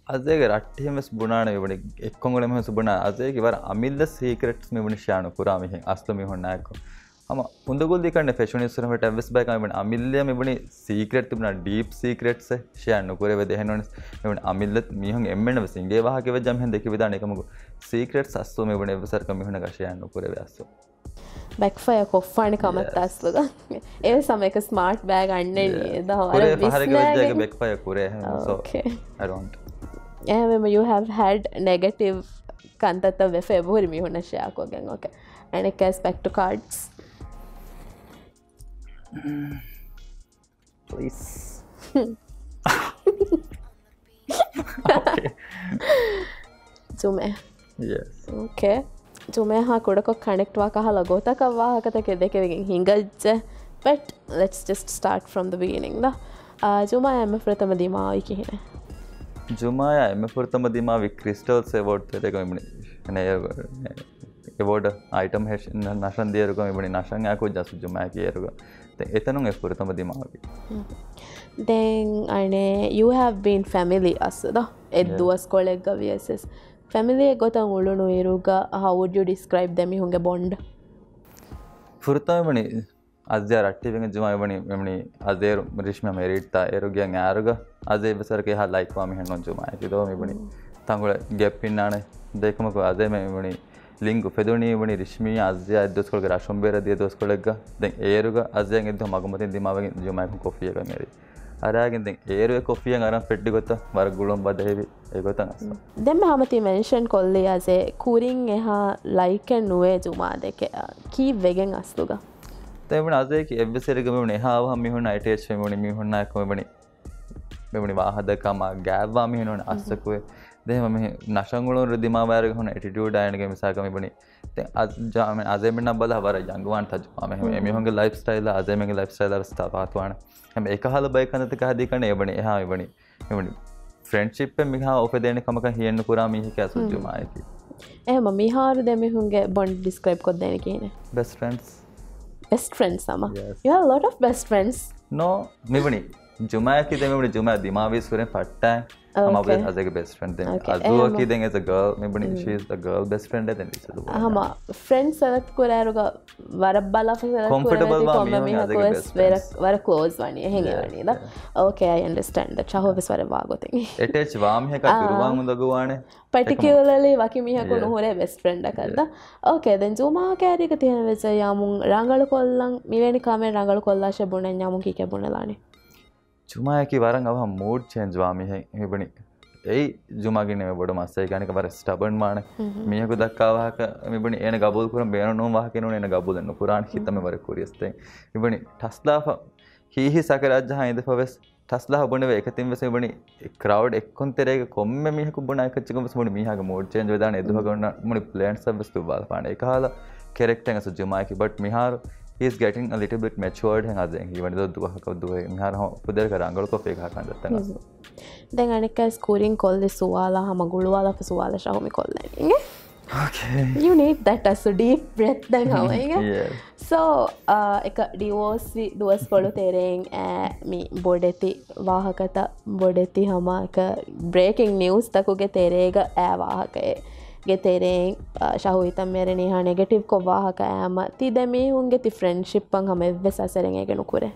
අදේ රට්ටහෙමස් බුණාන වන එක්කොගලම සුබන අදේ වර අමිල්ල සීකරට් මෙවනි ෂාන පුරාමිහ අස්තමි හොන්නයකෝ ම පුදගොල්දිකන්න ෆෙෂනිස්සුනට ඇවිස්බැකමට අමිල්ලය මෙබනි සීකරට් තිබන ඩීප් සීකරට්ස ෂයන්නකරව දෙහනොන මෙට අමිල්ල මිහන් එමෙන්ව සිගේ හකව ජම්හ දෙක විධන එකමක සීකරට් සස්තු මෙබන එවසරක මිහුණ ශයන්නකරව අස්සු බැක්ෆය කොෆ්ෆාන කමත් අස්ලද ඒ සමක ස්මාර්ට් බෑග අන්නේ ද බෙක්ෆය කරේ ඇම you have had negative කන්තත වෙ ෙබුහරි මිහුණ ශයකෝ ගැන් ඕක ඇන එක ස්පෙක්ට cards ಪ್ಲೀಸ್ ಜುಮೆ ಎಸ್ ಓಕೆ ಜುಮೆ ಹಾ ಕೊಡಕೊ ಕನೆಕ್ಟ್ ವಾಕ ಹಲ ಗೋತಕ ವಾಹಕತಕ್ಕೆ ದೆಕೆವಿಗೆ ಹಿಂಗಜ್ಜೆ but let's just start from the beginning the ಜುಮಾ ಎಮ್ಮೆ ಪ್ರಥಮ ದಿಮಾವಿ ಕಿಹಿನೆ ಜುಮಾಯ ಎಮ್ಮೆ ಪುರ್ತಮ ದಿಮಾವಿ ಕ್ರಿಸ್ಟಲ್ಸ್ ಎವೋರ್ಡ್ ತೆರೆಗ ಇಮಣಿ ನೆ ಎವೋರ್ಡ್ ಐಟಮ್ ಹೆಶ್ ನಶನ್ ದಿಯರುಗ ಇಮಣಿ ನಶನ್ ಯಾಕೋ ಜಾಸು ಜುಮಾಯ ಕಿಯರುಗ ಎತನು එතනුම් එක්පුරතම දිමාවගේ දැන් අනේ යහබන් ෆැමිලි අස්සද? එද්දුවස් කොලෙක්ග වස් ෆැමිලිය ගොතන් උළු නොේරුග හවුඩ ඩිස්ක්‍රයිබ් දැමි හුගේ බොන්ඩ ෘතාමනි අධ්‍ය රට්ටිවෙන ජමයිවනි මෙමනි අදේරු රිශ්ම මෙරිට්තා ඒරුගියන් ආරුග අදේ බසරක හා ලයික්වාමි හැනුන් ජුමයි දෝ මෙබනි තංගුල ගැප්පින්නානේ දෙකමක අදේ මෙමනි ಲಿಂಗು ಫೆದುಣಿ ಇಮಣಿ ರಿಶ್ಮಿ ಅಜ್ಜೆ ದೋಸ್ಕೊಳಗೆ ರಾಶೊಂಬೇರ ದಿಯ ದೋಸ್ಕೊಳಗ ದೆಂ ಏರುಗ ಅಜ್ಜೆ ಇದ್ದು ಮಗಮತಿನ ದಿಮಾವಾಗಿ ಜುಮಾಯ್ಕು ಕೊಫಿಯಾಗ ಮೇರಿ ಅರಾಗಿಂದ ಏರುವೆ ಕೊಫಿಯಂಗ ಅರ ಪೆಟ್ಟಿ ಗೊತ್ತ ವರ ಗುಳಂ ಬದೇವಿ ඒ ಗೊತ್ತಂಗ ಅಸ್ತ දෙම හමති මෙන්ෂන් කොල්ලි අසේ කුරින් එහා ලයිකැන් නුවේ ජුමා දෙක කී වෙගෙන් අස්තුග තෙමන අදේක එවසරක මෙමන හාව මිහුණ අයිටේච් මෙමනි මිහුන්නක් මෙමනි මෙමනි වාහදකම ගෑවා මිහුණන අස්සකුවේ දෙම මෙ නශංගුණු රුදිමාවාරක හුණ එටිටියඩ අයනක මිසාකම බනි අජාම අදමෙන බල හවර ජංගුවන් තජවාම එමිහුන්ගේ ලයිෆ් ස්ටයිල් අදමගේ ලයිෆ් ස්ටයිල් ස්ථාපාත්වාන හැම එකහල බයිකනතක හදිකන එබන එහා එබනි එමනි ෆ්‍රෙන්ඩ්ශිප් මිහා ඔප දෙන කමක හියන්න පුරා මිහික ඇසුජමායකි එහම මිහාරු දෙමිහුන්ගේ බොන්් ඩිස්ක්‍රයිප් කොත් දෙන කියන. බෙස් ෆ්‍රන්ස් බෙස්ට ෆ්‍රන්ස් සම. ලොට බෙස් ෆ්‍රන්ස් නෝ මෙවනි ජුමයකි දෙමට ජුම දිමාවී සුරෙන් පට්ටෑ Okay. මබ අසක බෙස් ෆ්‍රන්ඩ Okay. අදුවකි දෙ ඇ ගල් මෙබනි ශීස් ගල් බෙස් ෆ්‍රන්ඩ හම ෆ්‍රෙන්ඩ් සලත් කොරෑරුග වර බල Comfortable වා කොම මිහුන් අදක මිහකොස් best friends. වර කලෝස් වනිය හෙඟ වනීද ඕකේ අන්ඩස්ටන්ඩ චහෝවෙස් වර වාගොතින් එටච් වාමිහක තුරුවාන් උදගවානේ පටිකවලේ වකි මිහකු Yeah. නොහොරේ වෙස් ෆ්‍රෙන්ඩ කරද ඕකේ දැන් ජූමා කෑරික තියෙන වෙච යමුන් රංගල කොල්ලන් මිවැනි කාමේ රංගල කොල්ලා ශබුණ යමුන් කි කැබුණලානේ චුමායකි වරන් අව මූඩ් චේන්ජ් වාමිහ හිබනි ඒ ජුමගින බොඩ මස්සේ ගනික වර ස්ටබන් මාන. මියකු දක්කාවාක මිබනි ඒන ගබුල් කරම් බේන නො වාහකනු එන ගබුදන්න පුරාණ හිතම වර කුරියස්තේ ඉබනි ටස්ලාහ හිහි සකරජ හිද පවෙස්. ටස්ලා බොනව එකතින් වෙස බනි කරව් එක්කොන් තෙරේ කොම මිහක බොන එකච්චකම මුට මිහක මෝඩ් චේන්ජ් දාන එදුහගන්න. මුනි ප්ලේන් සබස්තු බාල පාන. එකහලා කෙරෙක්ටඟ සුජමායකි but මිහාරු is getting little bit matured even then anika is scoring call the suala hamagulu wala fa suala shahumi call then inge okay. You need that as a deep breath then how inge yeah so uh eka divorce vi duas kolu tereng me bodeti wahakata bodeti hama eka breaking news takuge terega ä eh, wahakae ಗೆತೆರೆಂ ಶಹುಹಿತಮ್ಮೆರೆ ನಿಹ ನೆಗೆಟಿವ್ ಕೊವ್ವಾಹಕ ಆಮ ತಿದೆ ಮೀಹುಂಗೆ ತಿ ಫ್ರೆಂಡ್ಶಿಪ್ಪಂಗ್ ಹಮ ಎವ್ವೆ ಸಸರೆಂಗೆಗೆಣು ಕುರೆ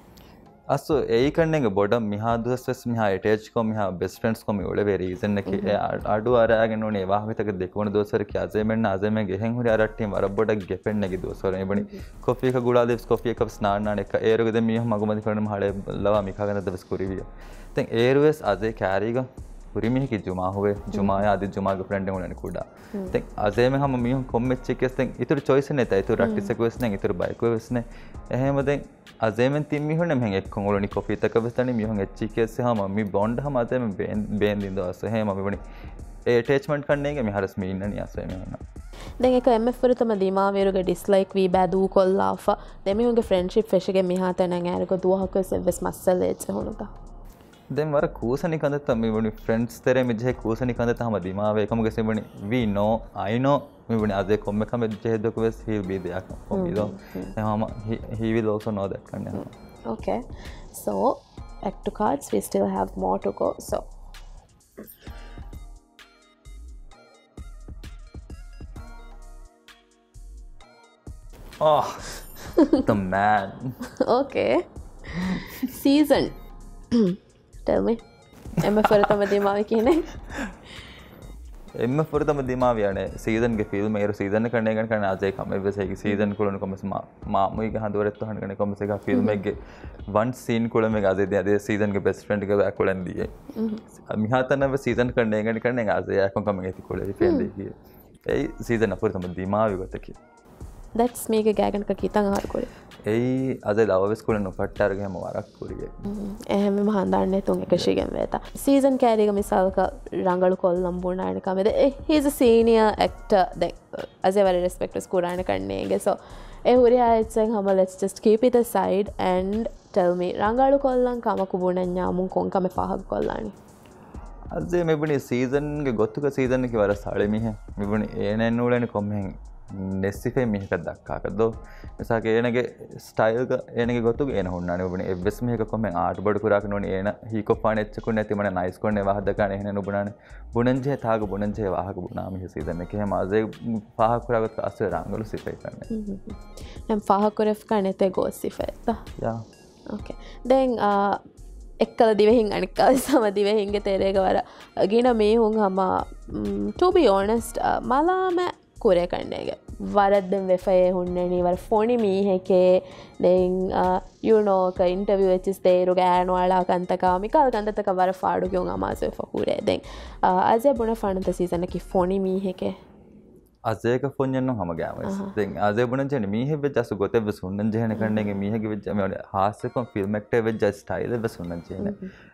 ಅಸ್ಸು ಏಯಿ ಕಣ್ಣೆಂಗೆ ಬೊಡ ಮಿಹಾ ದುಹಸ್ವೆಸ್ ಮಿಹಾ ಎಟೇಜ್ ಕೊ ಮಿಹಾ ಬೆಸ್ಟ್ ಫ್ರೆಂಡ್ಸ್ ಕೊ ಮಿ ಒಳವೆ ರೀಸನ್ ನಕಿ ಅಡು ಅರಾಗೆ ನೋಡಿ ವಾಹವಿತಕ ದೆಕೋಣ ದೋಸರ ಕಿ ಅಜೇಮೆನ್ ಅಜೇಮೆ ಗೆ ಹೆಂಗ್ ಹುರಿ ಅರಟ್ಟಿ ಮರಬ್ಬಡ ಗೆಪೆನ್ ನಗಿ ದೋಸರ ಎ ಬಣಿ ಕಾಫಿ ಕ ಗುಡಾ ದಿವ್ಸ ಕಾಫಿ ಕಪ್ ಸ್ನಾನ ನಾಣೆಕ ಏರುಗದೆ ಮಿಹ ಮಗುಮದಿ ಕಣ ಮಹಳೆ ಲವಾ ಮಿಖಾಗನ ದವಸ್ ಕುರಿವಿ ತೆಂ ಏರ್ವೆಸ್ ಅಜೇ ಕ್ಯಾರಿಗ ඒරුවස් අදේ කෑරීග පුරිමිහි ජුමාහුවේ ජුමාය අද ජුමාග ෆ්‍රෙන්ඩ් උනන කුඩා. තැන් අසේම හම මිහුන් කොම්මෙච්චිකස් තැන් ඉතුරු චොයිස් නැත ඉතුරු රට්ටිසක වෙස්න ඉතුරු බයික වෙස්න එහෙම දැන් අසේමෙන් තින් මිහුන මෙහෙන් එක්කොන් ඔලනි කොෆි තක වෙස්තනි මිහුන් එච්චිකස් හම මි බොන්ඩ් හම අසේම බේන් දින්ද අස එහෙම මිබනි ඒ ටේච්මන්ට් කන්නේගේ මිහරස් මීන්නනි අසේ මෙහෙම දැන් එක එම ෆුරතම දීමාවේරුගේ ඩිස්ලයික් වී බෑදූ කොල්ලාෆ දෙමිහුන්ගේ ෆ්‍රෙන්ඩ්ෂිප් ෆෙෂගේ මිහාතන ඇරක දුවහක සෙවස් මස්සල් ඒච්ච හුණුක දැන් වර කූසනි කඳත මිබනි ෆ්‍රෙන්ඩ්ස් තෙර මිජෙ කූසනි කඳත හම දිමාව එකමග සෙබනි වී නෝ අයිනෝ මිබනි අදේ කොම්මකම ජෙහෙදක වෙස් හිල් බී දෙයක්. කොමිදෝ එහම හිවිල් also know that කන්න okay. So back to cards. We still have more to go. So. Oh the man. (laughs) Okay. Season (clears throat) me. එම ෆරතම දීමාව කියනෙ එම ෆරතම දිමාවයන සීදන් ෆිල්ම් ර සීදන කනයග කන අජය කමසේ සීදන් කුලන කොමස මාමක හදුවරත් හනගන කොමසක ෆිල්ම්ගේ වන් සීන් කුලම අදේ අද සීදන්ගේ බෙස්ටන්ටික වැකුලන්දිය මිහතනව සීදන් කරනයගන කරන අසයකො කම ඇති කොල ෆෙල්දගේ ඇයි සීදන අපරතම දිමාවිගතකි දැටස් මේක ගෑගනක කීතන් හරකොල ඒ අද දවස්කුල නොපට්ටර්ගම වරක් කුරිය එහෙම මහන්දන්න තුන් එකශීගෙන් වේත. සීසන් කෑරික මිසාල්ක රංගලු කොල්ලම් බුණනායනකමද හිස සීනිය එක්ට දෙ අසවර රෙස්පෙක්ටස් කුරාණ කරන්නේගේ සෝ ඒ හුරි අයත්සෙන් හම Lester just keep it aside and tell me රංගලු කොල්ලන් කමකු බුණඥාමුන් කොන්කම පහක් කොල්ලානි? අදේ මෙබුණේ සීසන්ගේ ගොත්තුක සීසන්නකි වර සාලමිහ. මෙබුණ ඒනැන්නූලන කොම්හෙන් නෙස්සිෆේ මිහික දක්කාකදෝ නිසාක ඒනගේ ස්ටයිල්ක ඒනක ගොතු එන හුන්න බන එබෙස් මේක කොම ආට බඩ කුරක් නොන ඒන හිකොපා එච්චකු නැතිමන නයිස්කොන්න වහදකන එහන නුබනන බුණන්ජේ තාග බුණන්ජේ වාහක බුණාම හිසිදන්න එක. මසේ පහකුරාගත් අස රංගලු සිපයි කරන්න. එම් පහකුරෙෆ් කනෙතේ ගෝස් සිෆෙත්ත යා. දැන් එක්කල දිවහින් අනිකල් සම දිවහින්ගේ තේරේක වර. ගින මේ හුන් හම ටබි ඕනස්ට මලාම කුරේ කන්නේගේ වරද්දම් වෙෆයේ හුන්නනීවර ෆොනි මීහෙකේ දෙන් යුනෝක ඉන්ටවිය වෙච්චිස් තේරු ගෑනවාලා කන්තකාමිකල් ගන්තක වර ෆාඩුගයුන් අමාසය ෆහුරේ දෙන් අජය බුණ ෆනත සීසනකි ෆොනි මීහෙකේ අසේක ෆොන්යන්න හම ගෑම අද බුණචන මීහ ජස ගොත සුන්නන් ජයන කරනගේ මීහක වෙච්චමට හාසකම් ෆිල්මෙක්ට වෙජ ස්ටයිල් සුන්නන් චයන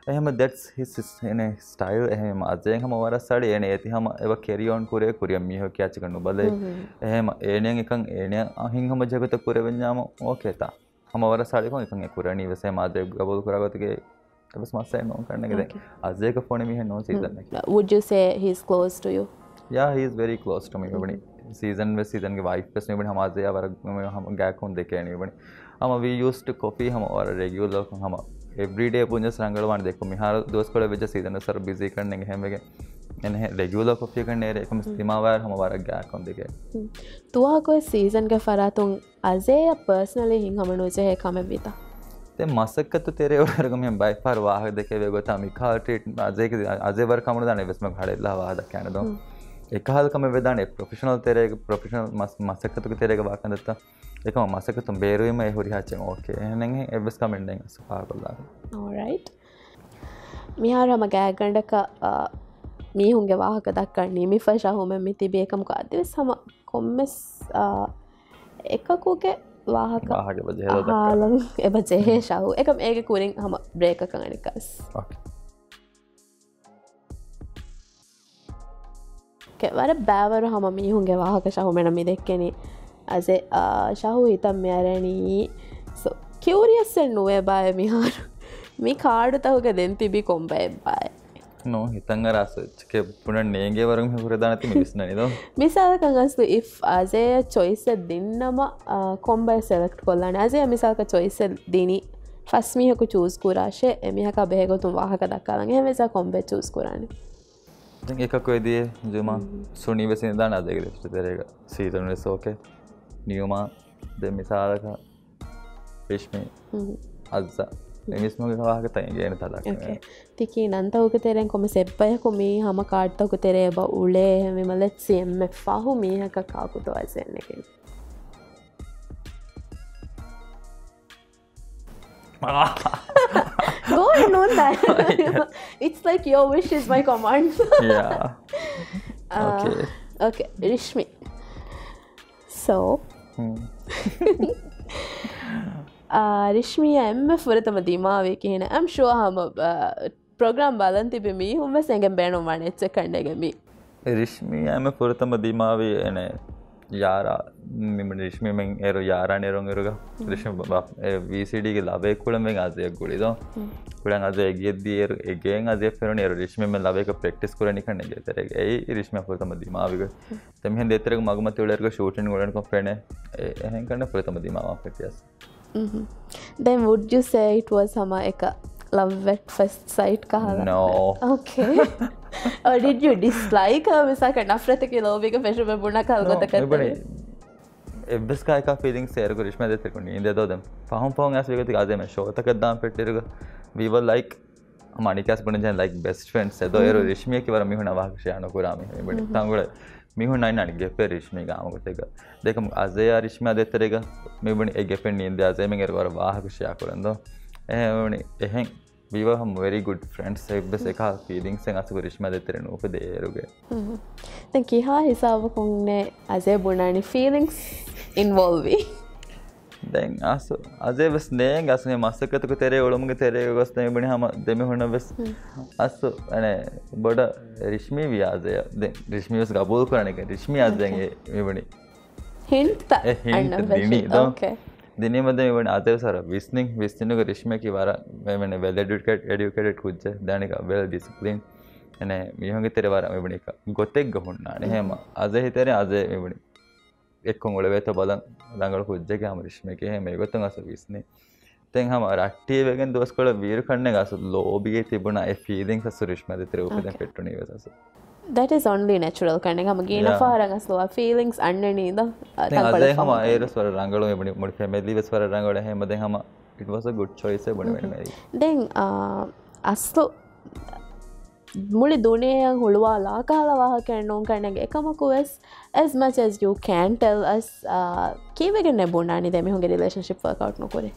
එහෙම දැටස් හිස් එන ස්ටයිල් එහෙම අදය හම වර සඩ එන ඇති හම එව කෙරියෝන් කුරේ කුරිය මිහ කියචකනු බල එහෙම ඒනයෙන් එකන් ඒනය අහින් හම ජගත කුරවෙඥාම ඕකේතා හමවර සඩික එකන් කුරණී වසේ මාදය ගබොල් කරගතගේ එබස් මස්සය නෝ කරනගෙද අදයක ෆොන මිහ නෝ සීදන්න would you say he's close to you yeah he is very close to me මෙවනි සීසන් වෙ සීසන් ගේ වයිෆ් පස් මෙවනි හමාදේ අවර හම ගෑකුන් දෙකේ නෙවනි අම we used to copy හම or regular හම everyday පුංජ සංගලවන් දෙක මිහාර දෝස් කොළ වෙච්ච සීසන් සර බිසි කරන එක හැම එක එන රෙගුලර් කොපි කරන ඒ එකම ස්තිමාවයර හම වර ගෑකුන් දෙකේ තුවාකොය සීසන් ගේ ෆරාතුන් අසේ පර්සනලි හින් හමනුවචහය කම විතා මසක්කතු තෙරවරගම බයි පර වාහ දෙක වගොත මිකාට අජයක අජවර කමු දන වෙස්ම හඩෙල්ලා වාද කැනද එකහල්කම වෙදාන ප්‍රොෆිෂනල් තෙරේ ප්‍රොෆිෂනල් මස් මසකතුක තෙරේක වාකන්දත්ත එකම මසකතුම් බේරුවීම හුරිහාච්චෙන් ඕකේ එනගේ එබස් කමෙන්ඩෙන් සපා කොල්ලා ඕරයි් මිහාරම ගෑගණ්ඩක මීහුන්ගේ වාහක දක්කන්නේ මි ෆශහුම මි තිබේකමක අදව සම කොම්මස් එකකුගේ වාහක. එබ ජෙහේ ශහු එකම ඒක කුරින් හම බ්‍රේකක අනිකස් වර බෑවර හම මීහුන්ගේ වාහක ශහුමෙන මි දෙක්කෙන අසේ ශහු හිතම් මෙයරණී කිවරියස්සෙන් නුවේ බය මිහාර. මේ කාඩු තහුක දෙන් තිබි කොම්බය බය. නෝ හිතන් රස්සක පුන නේගේ වරම හුරදානති මිස්න නිද මිසාකගස්තු ඉ් අසය චොයිස දෙන්නම කොම්බයි සෙලක්ට කොල්ලන්න ඇසේ මිසාක චොයිස දිනි. ෆස්මිහකු චූස් කුරාශය එමිහක බේගොතුන් වාහක දක්කාලගේ හැමසා කොම්බෙ චූස් කරන්නේ එකක් වෙදිය ජුම සුනිවසින් දා අදක තරක සීතනුව සෝකේ නියමා දෙමිසාලක විශ්මි අත්ස එමිස්මගේ වාහක තයි ගේන තදක් තිකි නන්තවක තෙරෙන් කොම සෙප්පය කොමී හම කාට්තක තෙරේ බ උලේ මෙමලත් සියම්ම පහු මීහක කාකුතු අසෙන්නකින් (laughs) Go and know that. it's like your wish is my command. (laughs) yeah. Uh, Okay. okay, Rishmi. So, රිශ්මිය එම්ම ෆුරතම දීමාවේ කියන ඇම් ශුවහම ප්‍රෝග්‍රම් බලන් තිබ මී හුම සැඟ බෑනු මනෙච්ච කණ්ඩගමි රිශ්මී ඇම පුරතම දිමාවේ එන යාරා මෙම රිශ්මිමෙන් එර යාරා නෙරුම් එරුග රිශ්ම වීසිඩිගේ ලබේ කුළමෙන් අදයක් ගුලිද කුළන් අද එගෙද්දියර එගේ අද පෙරන රිශ්ම ලබේක ප්‍රෙක්ටිස් කරනි කන්න ගෙතර ඒ රිශ්ම පුරතම දිමාවික තැම දෙතරක මගමත වලරක ෂූටන් ගලක පෙන එහ කන්න පුරතම දිමාව පටියස් දැන් it was සම එක love at first sight kaha No. Okay. or did you dislike her? Misa ka nafret ke lo bika feshu mein buna ka algo takar. But this guy ka feelings share ko rishma de tere ko nahi de do them. Pahum pahum as bika tikade mein show takaddam pe tere ko we were like हमारी क्या बने जाए लाइक बेस्ट फ्रेंड्स है तो यार रेशमी के बारे में होना वाह शानो को रामी है बट तांगुड़ा मीहू नाई नानी गेपे रेशमी का आम कुछ देख आज रेशमी आदे तेरेगा मैं बनी एक गेपे नींद आज मैं वाह खुशी आकुरंदो were hum very good friends එබ්බ එක ෆීලිින්ක් අසු රිශ්ම දෙතරෙන උපදේරුගේ කිහා හිසාවකුන්නේ අසේ බුණනි ෆීලිංක්ස් ඉන්වෝල්වී දැන් අස අසේ වෙස් නේ ගස්නේ මස්සකතක තෙරේ ඔළුමගේ තෙරේ ගොස්තම බනි හම දෙම හොන වෙස් අස්සු ඇන බොඩ රිශ්මී ව්‍යාසය රිශ්මියස් ගබූල් කරන එක. රිශ්මි අදගේ මෙබනි හින්ත දිනී දෝකේ దీని మధ్య ఇవ్వండి ఆ తెలుసారా విస్నింగ్ విస్నింగ్ రిష్మకి వారా ఏమైనా వెల్ ఎడ్యుకేట్ ಎಡ್ಯುಕೇಟೆಡ್ ಕುಜ್ಜೆ ದಾಣಿಗ well discipline ene mihonge tere wara me bunika gotek gohunna ne hema aze hitere aze me buni ekkon ole veto balan dangal kujje ke amrish me ke hema gotun asa visne ten hama rakti vegen dos kola vir kanne gasu lobige tibuna e feelings asurish me tere upadan pettuni vesasa that is only natural. කන්න හම ගේන පාරගස්ලවා ෆීලිංස් අන්නනීද අදේ හම ඒර ස්වර රංගල බනි මුඩි පැමැලි ස්වර රංගල හෙමද හම ඉටවස ගුඩ් චොයිස බනි දැන් අස්ලු මුලි දුනේ හුළුවා ලාකාලවාහ කැන්නෝන් කරනගේ එකමකු වෙස් as much as you can tell us කීවගෙන නැබුණනි දෙම හොගේ රිලේශිප් වකවට් නොකරේ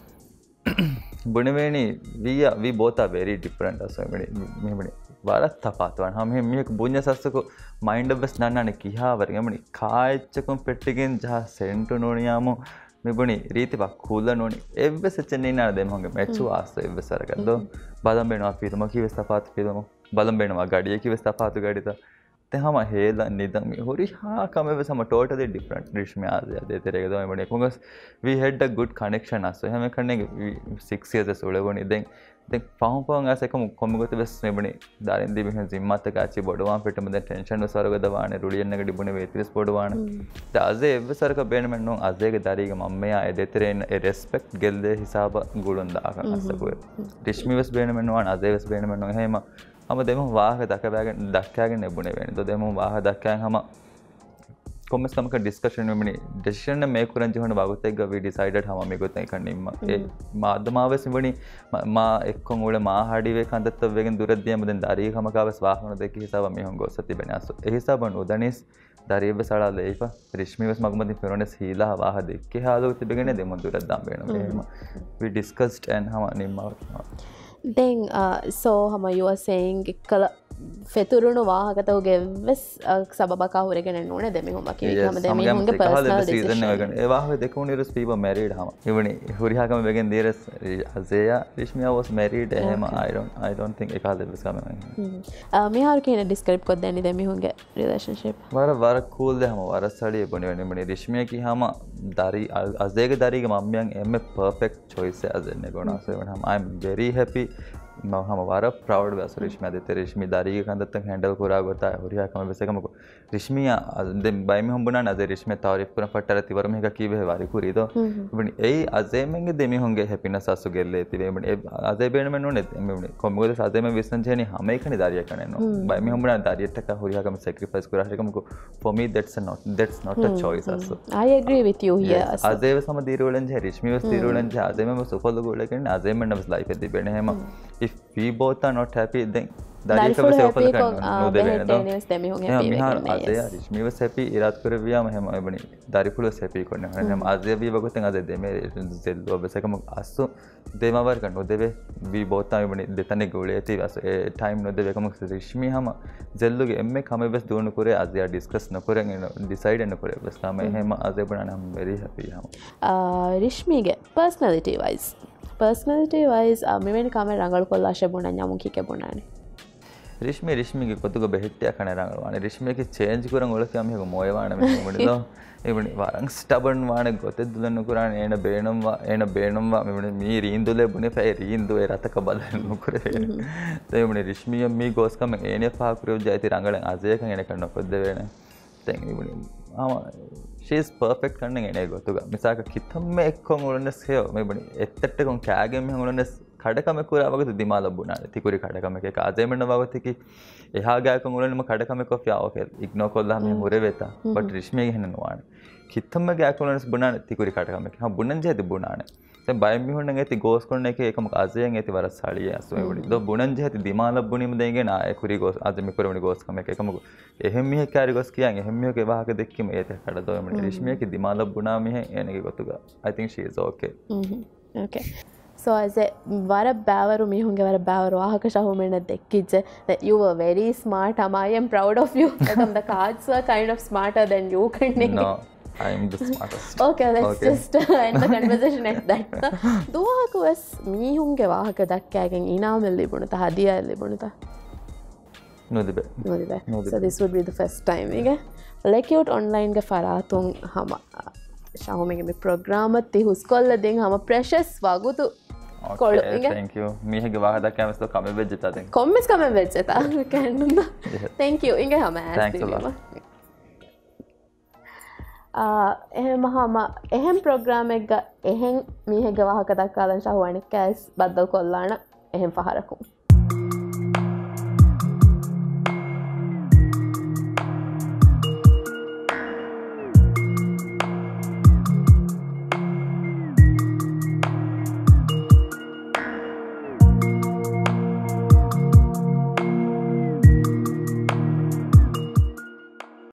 බුණවේනි වී වී බෝතා වෙරි ඩිෆරන්ට අසමනි මෙමනි වරත්තපාතුවන් හම මියෙක් බුණ්්‍ය සස්සකු මයින්ඩ බෙස් නන්නන කියාවරගමනි කාච්චකුම් පෙට්ටිගෙන් ජහ සෙන්ටු නොනියාමු මෙබුණනි රීතිපක් කුල්ල නොනි එබ සච්චන්නේ අන දෙමගේ මැච්චු ආස එබ සරකද බලම්බෙනවා පිතුම කිවෙස් පාත් පිදම බලම්බෙනවා ගඩිය කිවෙස් පාතු ගඩිත. තෙහම හේල නිදම හොරි හාකම සම ටෝටද ඩිපට ්‍රිශ්ම ආදය තෙරෙද මට කුගස් වහඩ ගුඩ් කනෙක්ෂන් අස්ස හම කනෙක් සික්සියද සුලබන ඉදෙන් පාහපන්ගසක කොමගත වෙස්නබන දරන් දිහ සිම්මත කාච බොඩවා පිටම ටෙන්ෂන් සරගදවාන රුලියන්න ඩිබුණ වෙතිස් පොඩවාන දසේ එවසරක බේනමෙන්නුම් අදේක දරීග මම්මයා එදෙතරෙන් රෙස්පෙක්් ගෙල්ද හිසාබ ගුළුන්දාක අස්සපුය ටිශ්මිවස් බේනමෙන්වා අදේවස් බේනමෙන්නවා හෙම. හම දෙම වාහ දකබෑගෙන් දක්කෑගෙන් එබුණේ වෙන දෙම වාහ දක්කෑ හම කොමස් මක ඩිස්කශන මනි ඩිෂන මේ කරන් ජහන වගතක් විඩිසයිඩට හම ගොත කනීම මාධමාව සිවනි මා එක්කො ල මාහඩිවේ කන්දත්වගෙන් දුරදියමද දරී හමකාව ස්වාහන දෙක හිසාව මෙහන් ගොස තිබෙනස එහිසාබන් උදනිස් දරීව සලා ලේප ්‍රශ්මිවස් මගමති පෙරනස් හිලා වාහ දෙක්ක හාලෝ තිබගෙන දෙම දුරදම් වෙන ඩිස්කස්ට ඇන් හම නිම්මවත්වා. Then, uh, so Hama, you were saying ෆෙතුරුණු වාහකතවගේ වෙස් සබකා හුරගෙන නොන හම පර්සනල් ඒවාහ දෙකුණ නිරස් පීව මැරීඩ් හම ඉවනි හුරිහාකම වෙගෙන් දේරස් අසය රිශ්මිය වස් මැරීඩ් එහෙම අයිරන් අයිඩොන් තින් එකා දෙවිස්කම මෙහර කියන ඩිස්කරිප් කොත් දැනි දෙමිහුන්ගේ රිලේශිප් වර වර කූල්ද හම වර සඩිය බොනි වනිමනි රිශ්මියකි හම දරි අසේක දරීග මම්යන් එම පර්ෆෙක්් චොයිස අදන්න ගොනාසේ වනහම අයිම් වෙරී හැපි हम हमारा प्राउड वैसे हम्म। रेशमी में देते रेशमी दारी के खान तक हैंडल खुराक होता है। और यह कम वैसे कम රිශ්මිය බයිම හම්බුණ අදරේශ්ම තවරිපපුන පටර තිවරමක කීවේ වරිකුරීද ඒ අසේමගේ දෙමිහුන්ගේ හැපින සස්සු ගෙල්ලේ තිවීමට අද බේනම න කොමගද සදම විසංචයන හමයිකන දරිය කනන බයිම හම්බුණ දරියටක හොරියකම සැක්‍රිපස් කරහකමක පොමි දෙටස නොට දෙටස් නොට චොයිස අයග්‍රී විතිය හිය අදේ සම දීරවලන් රිශ්මිව තිරවලන් අදම සුපොල ගොලකෙන් අදේමනස් ලයිප තිබෙනහෙම ඉ පී බෝතා නොට හැපි දැන් මිව සැපි ඉරත් කරවයා මෙහම එබනි දරිපුල සැපි කොන්න. හනම් අදයබී වගත අද දෙම. සෙල්ල ඔබසකම අස්සු දෙමවරක නොදෙවේ වී බෝතමනි දෙතන ගොල ඇති වස. ටයිම් නොදවකම ශිෂ්මි හම ජෙල්ලුගේ එම කම බෙස් දුවන කරේ අදයා ඩිස්කස් නොකර ඩිසයිඩන්න කර. ස්ථම හෙම. අදබන නම් වෙරි හැපි හම. රිශ්මීගේ පර්ස්නලිටවයිස් පර්ස්නලිටවයිස් මෙමනි කම රඟල් කොල්ලා ශබුණ යමුකි කැබුණනේ රිශ්මි රිශ්මිගේ කොතුක බෙහිට්ටය කන රඟලවාන රිශ්මියක චේන්ජ් කරන් ඔලකයමක මොයවාන මනිද එවනි වරං ස්ටබන් වාන ගොත දුලන්න කරන්න ඒන බේනවා ඒන බේනවා මෙමන මී රීන්දුලේ බුණ පැයි රීන්දුවේ රතක බලන්න නොකර තේමන රිශ්මිය මී ගෝස්කම ඒන පාකුරව ජයිති රඟල අසයක එන කන්න කොද්ද වෙන. තැන් ශීස් පර්ෆෙක්් කන්න එනේ ගොතුග මිසාක කිතම්ම එක්කොන් උලන්න සයෝ මෙබනි එත්තටකොන් කෑගෙම හුලන්න කඩකමකුරාවගත දිමා ලබුණන තිකුරි කඩකම එක අදමන්න වගතකි එහාගෑක මුලනම කඩකමක ්‍යාවක ඉක්නෝ කොල්ලාම මුර වෙත. බට රිශ්මය හෙනවාන කිත්තම්මගේ ඇකුලනස් බුණන තිකුරි කටකම හ බුණන් ජෙති බුණානේ. බයමිහුන්න ඇති ගෝස්කොන්න එක එකම අසයෙන් ඇති වර සලිය ඇස්වඩි ද බුණන් ජහති දිමාල බුණිම දෙගෙන අයකුරි ගෝස් අදමිකරමනි ගෝස්කම එකමක එහෙමිහ කාරි ගොස් කියන්. එහෙමියක වාහක දෙක්කම ඒත කඩදවම රිශ්මියක දිමාල බුණාමිහ එනක ගොතුග අයිතින් ශීසෝකේ ඕකේ ಸೊ ಆಸ್ ಎ ವರ ಬ್ಯಾವರು ಮೀ ಹುಂಗೆ ವರ ಬ್ಯಾವರು ವಾಹಕ ಶಹುಮೆಣ ದೆಕ್ಕಿಜ್ಜೆ ಯು ವರ್ ವೆರಿ ಸ್ಮಾರ್ಟ್ ಅಮ್ಮ I am proud of you the cards are kind of smarter than you cunning I'm the smartest. Okay, let's okay. just uh, end the conversation at that. දුවහක වස් මීහුන්ගේ වාහක දක්කෑගෙන් ඉනාමල් ලිබුණත හදිය ලිබුණත නොදිබ නොදිබ so this would be the first time එක ලෙකවට් ඔන්ලයින්ගේ ෆරාතුන් හම ශහුමගේ මේ ප්‍රග්‍රාමත්ති හුස්කොල්ල දෙෙන් හම ප්‍රශස් වගුතු. කොල් මේහක වාහද කැමස්ත කම වෙජ්ජත කොම්මස් කම වෙච්චත කැන්නුන්න තැංක ඉගේ හම එහෙම හම එහෙම් ප්‍රෝග්‍රාමෙක්ග එහෙන් මිහෙග වාහක දක්කාලන් ශහුවනි කෑස් බද්දව කොල්ලාන එහෙම පහරකුම්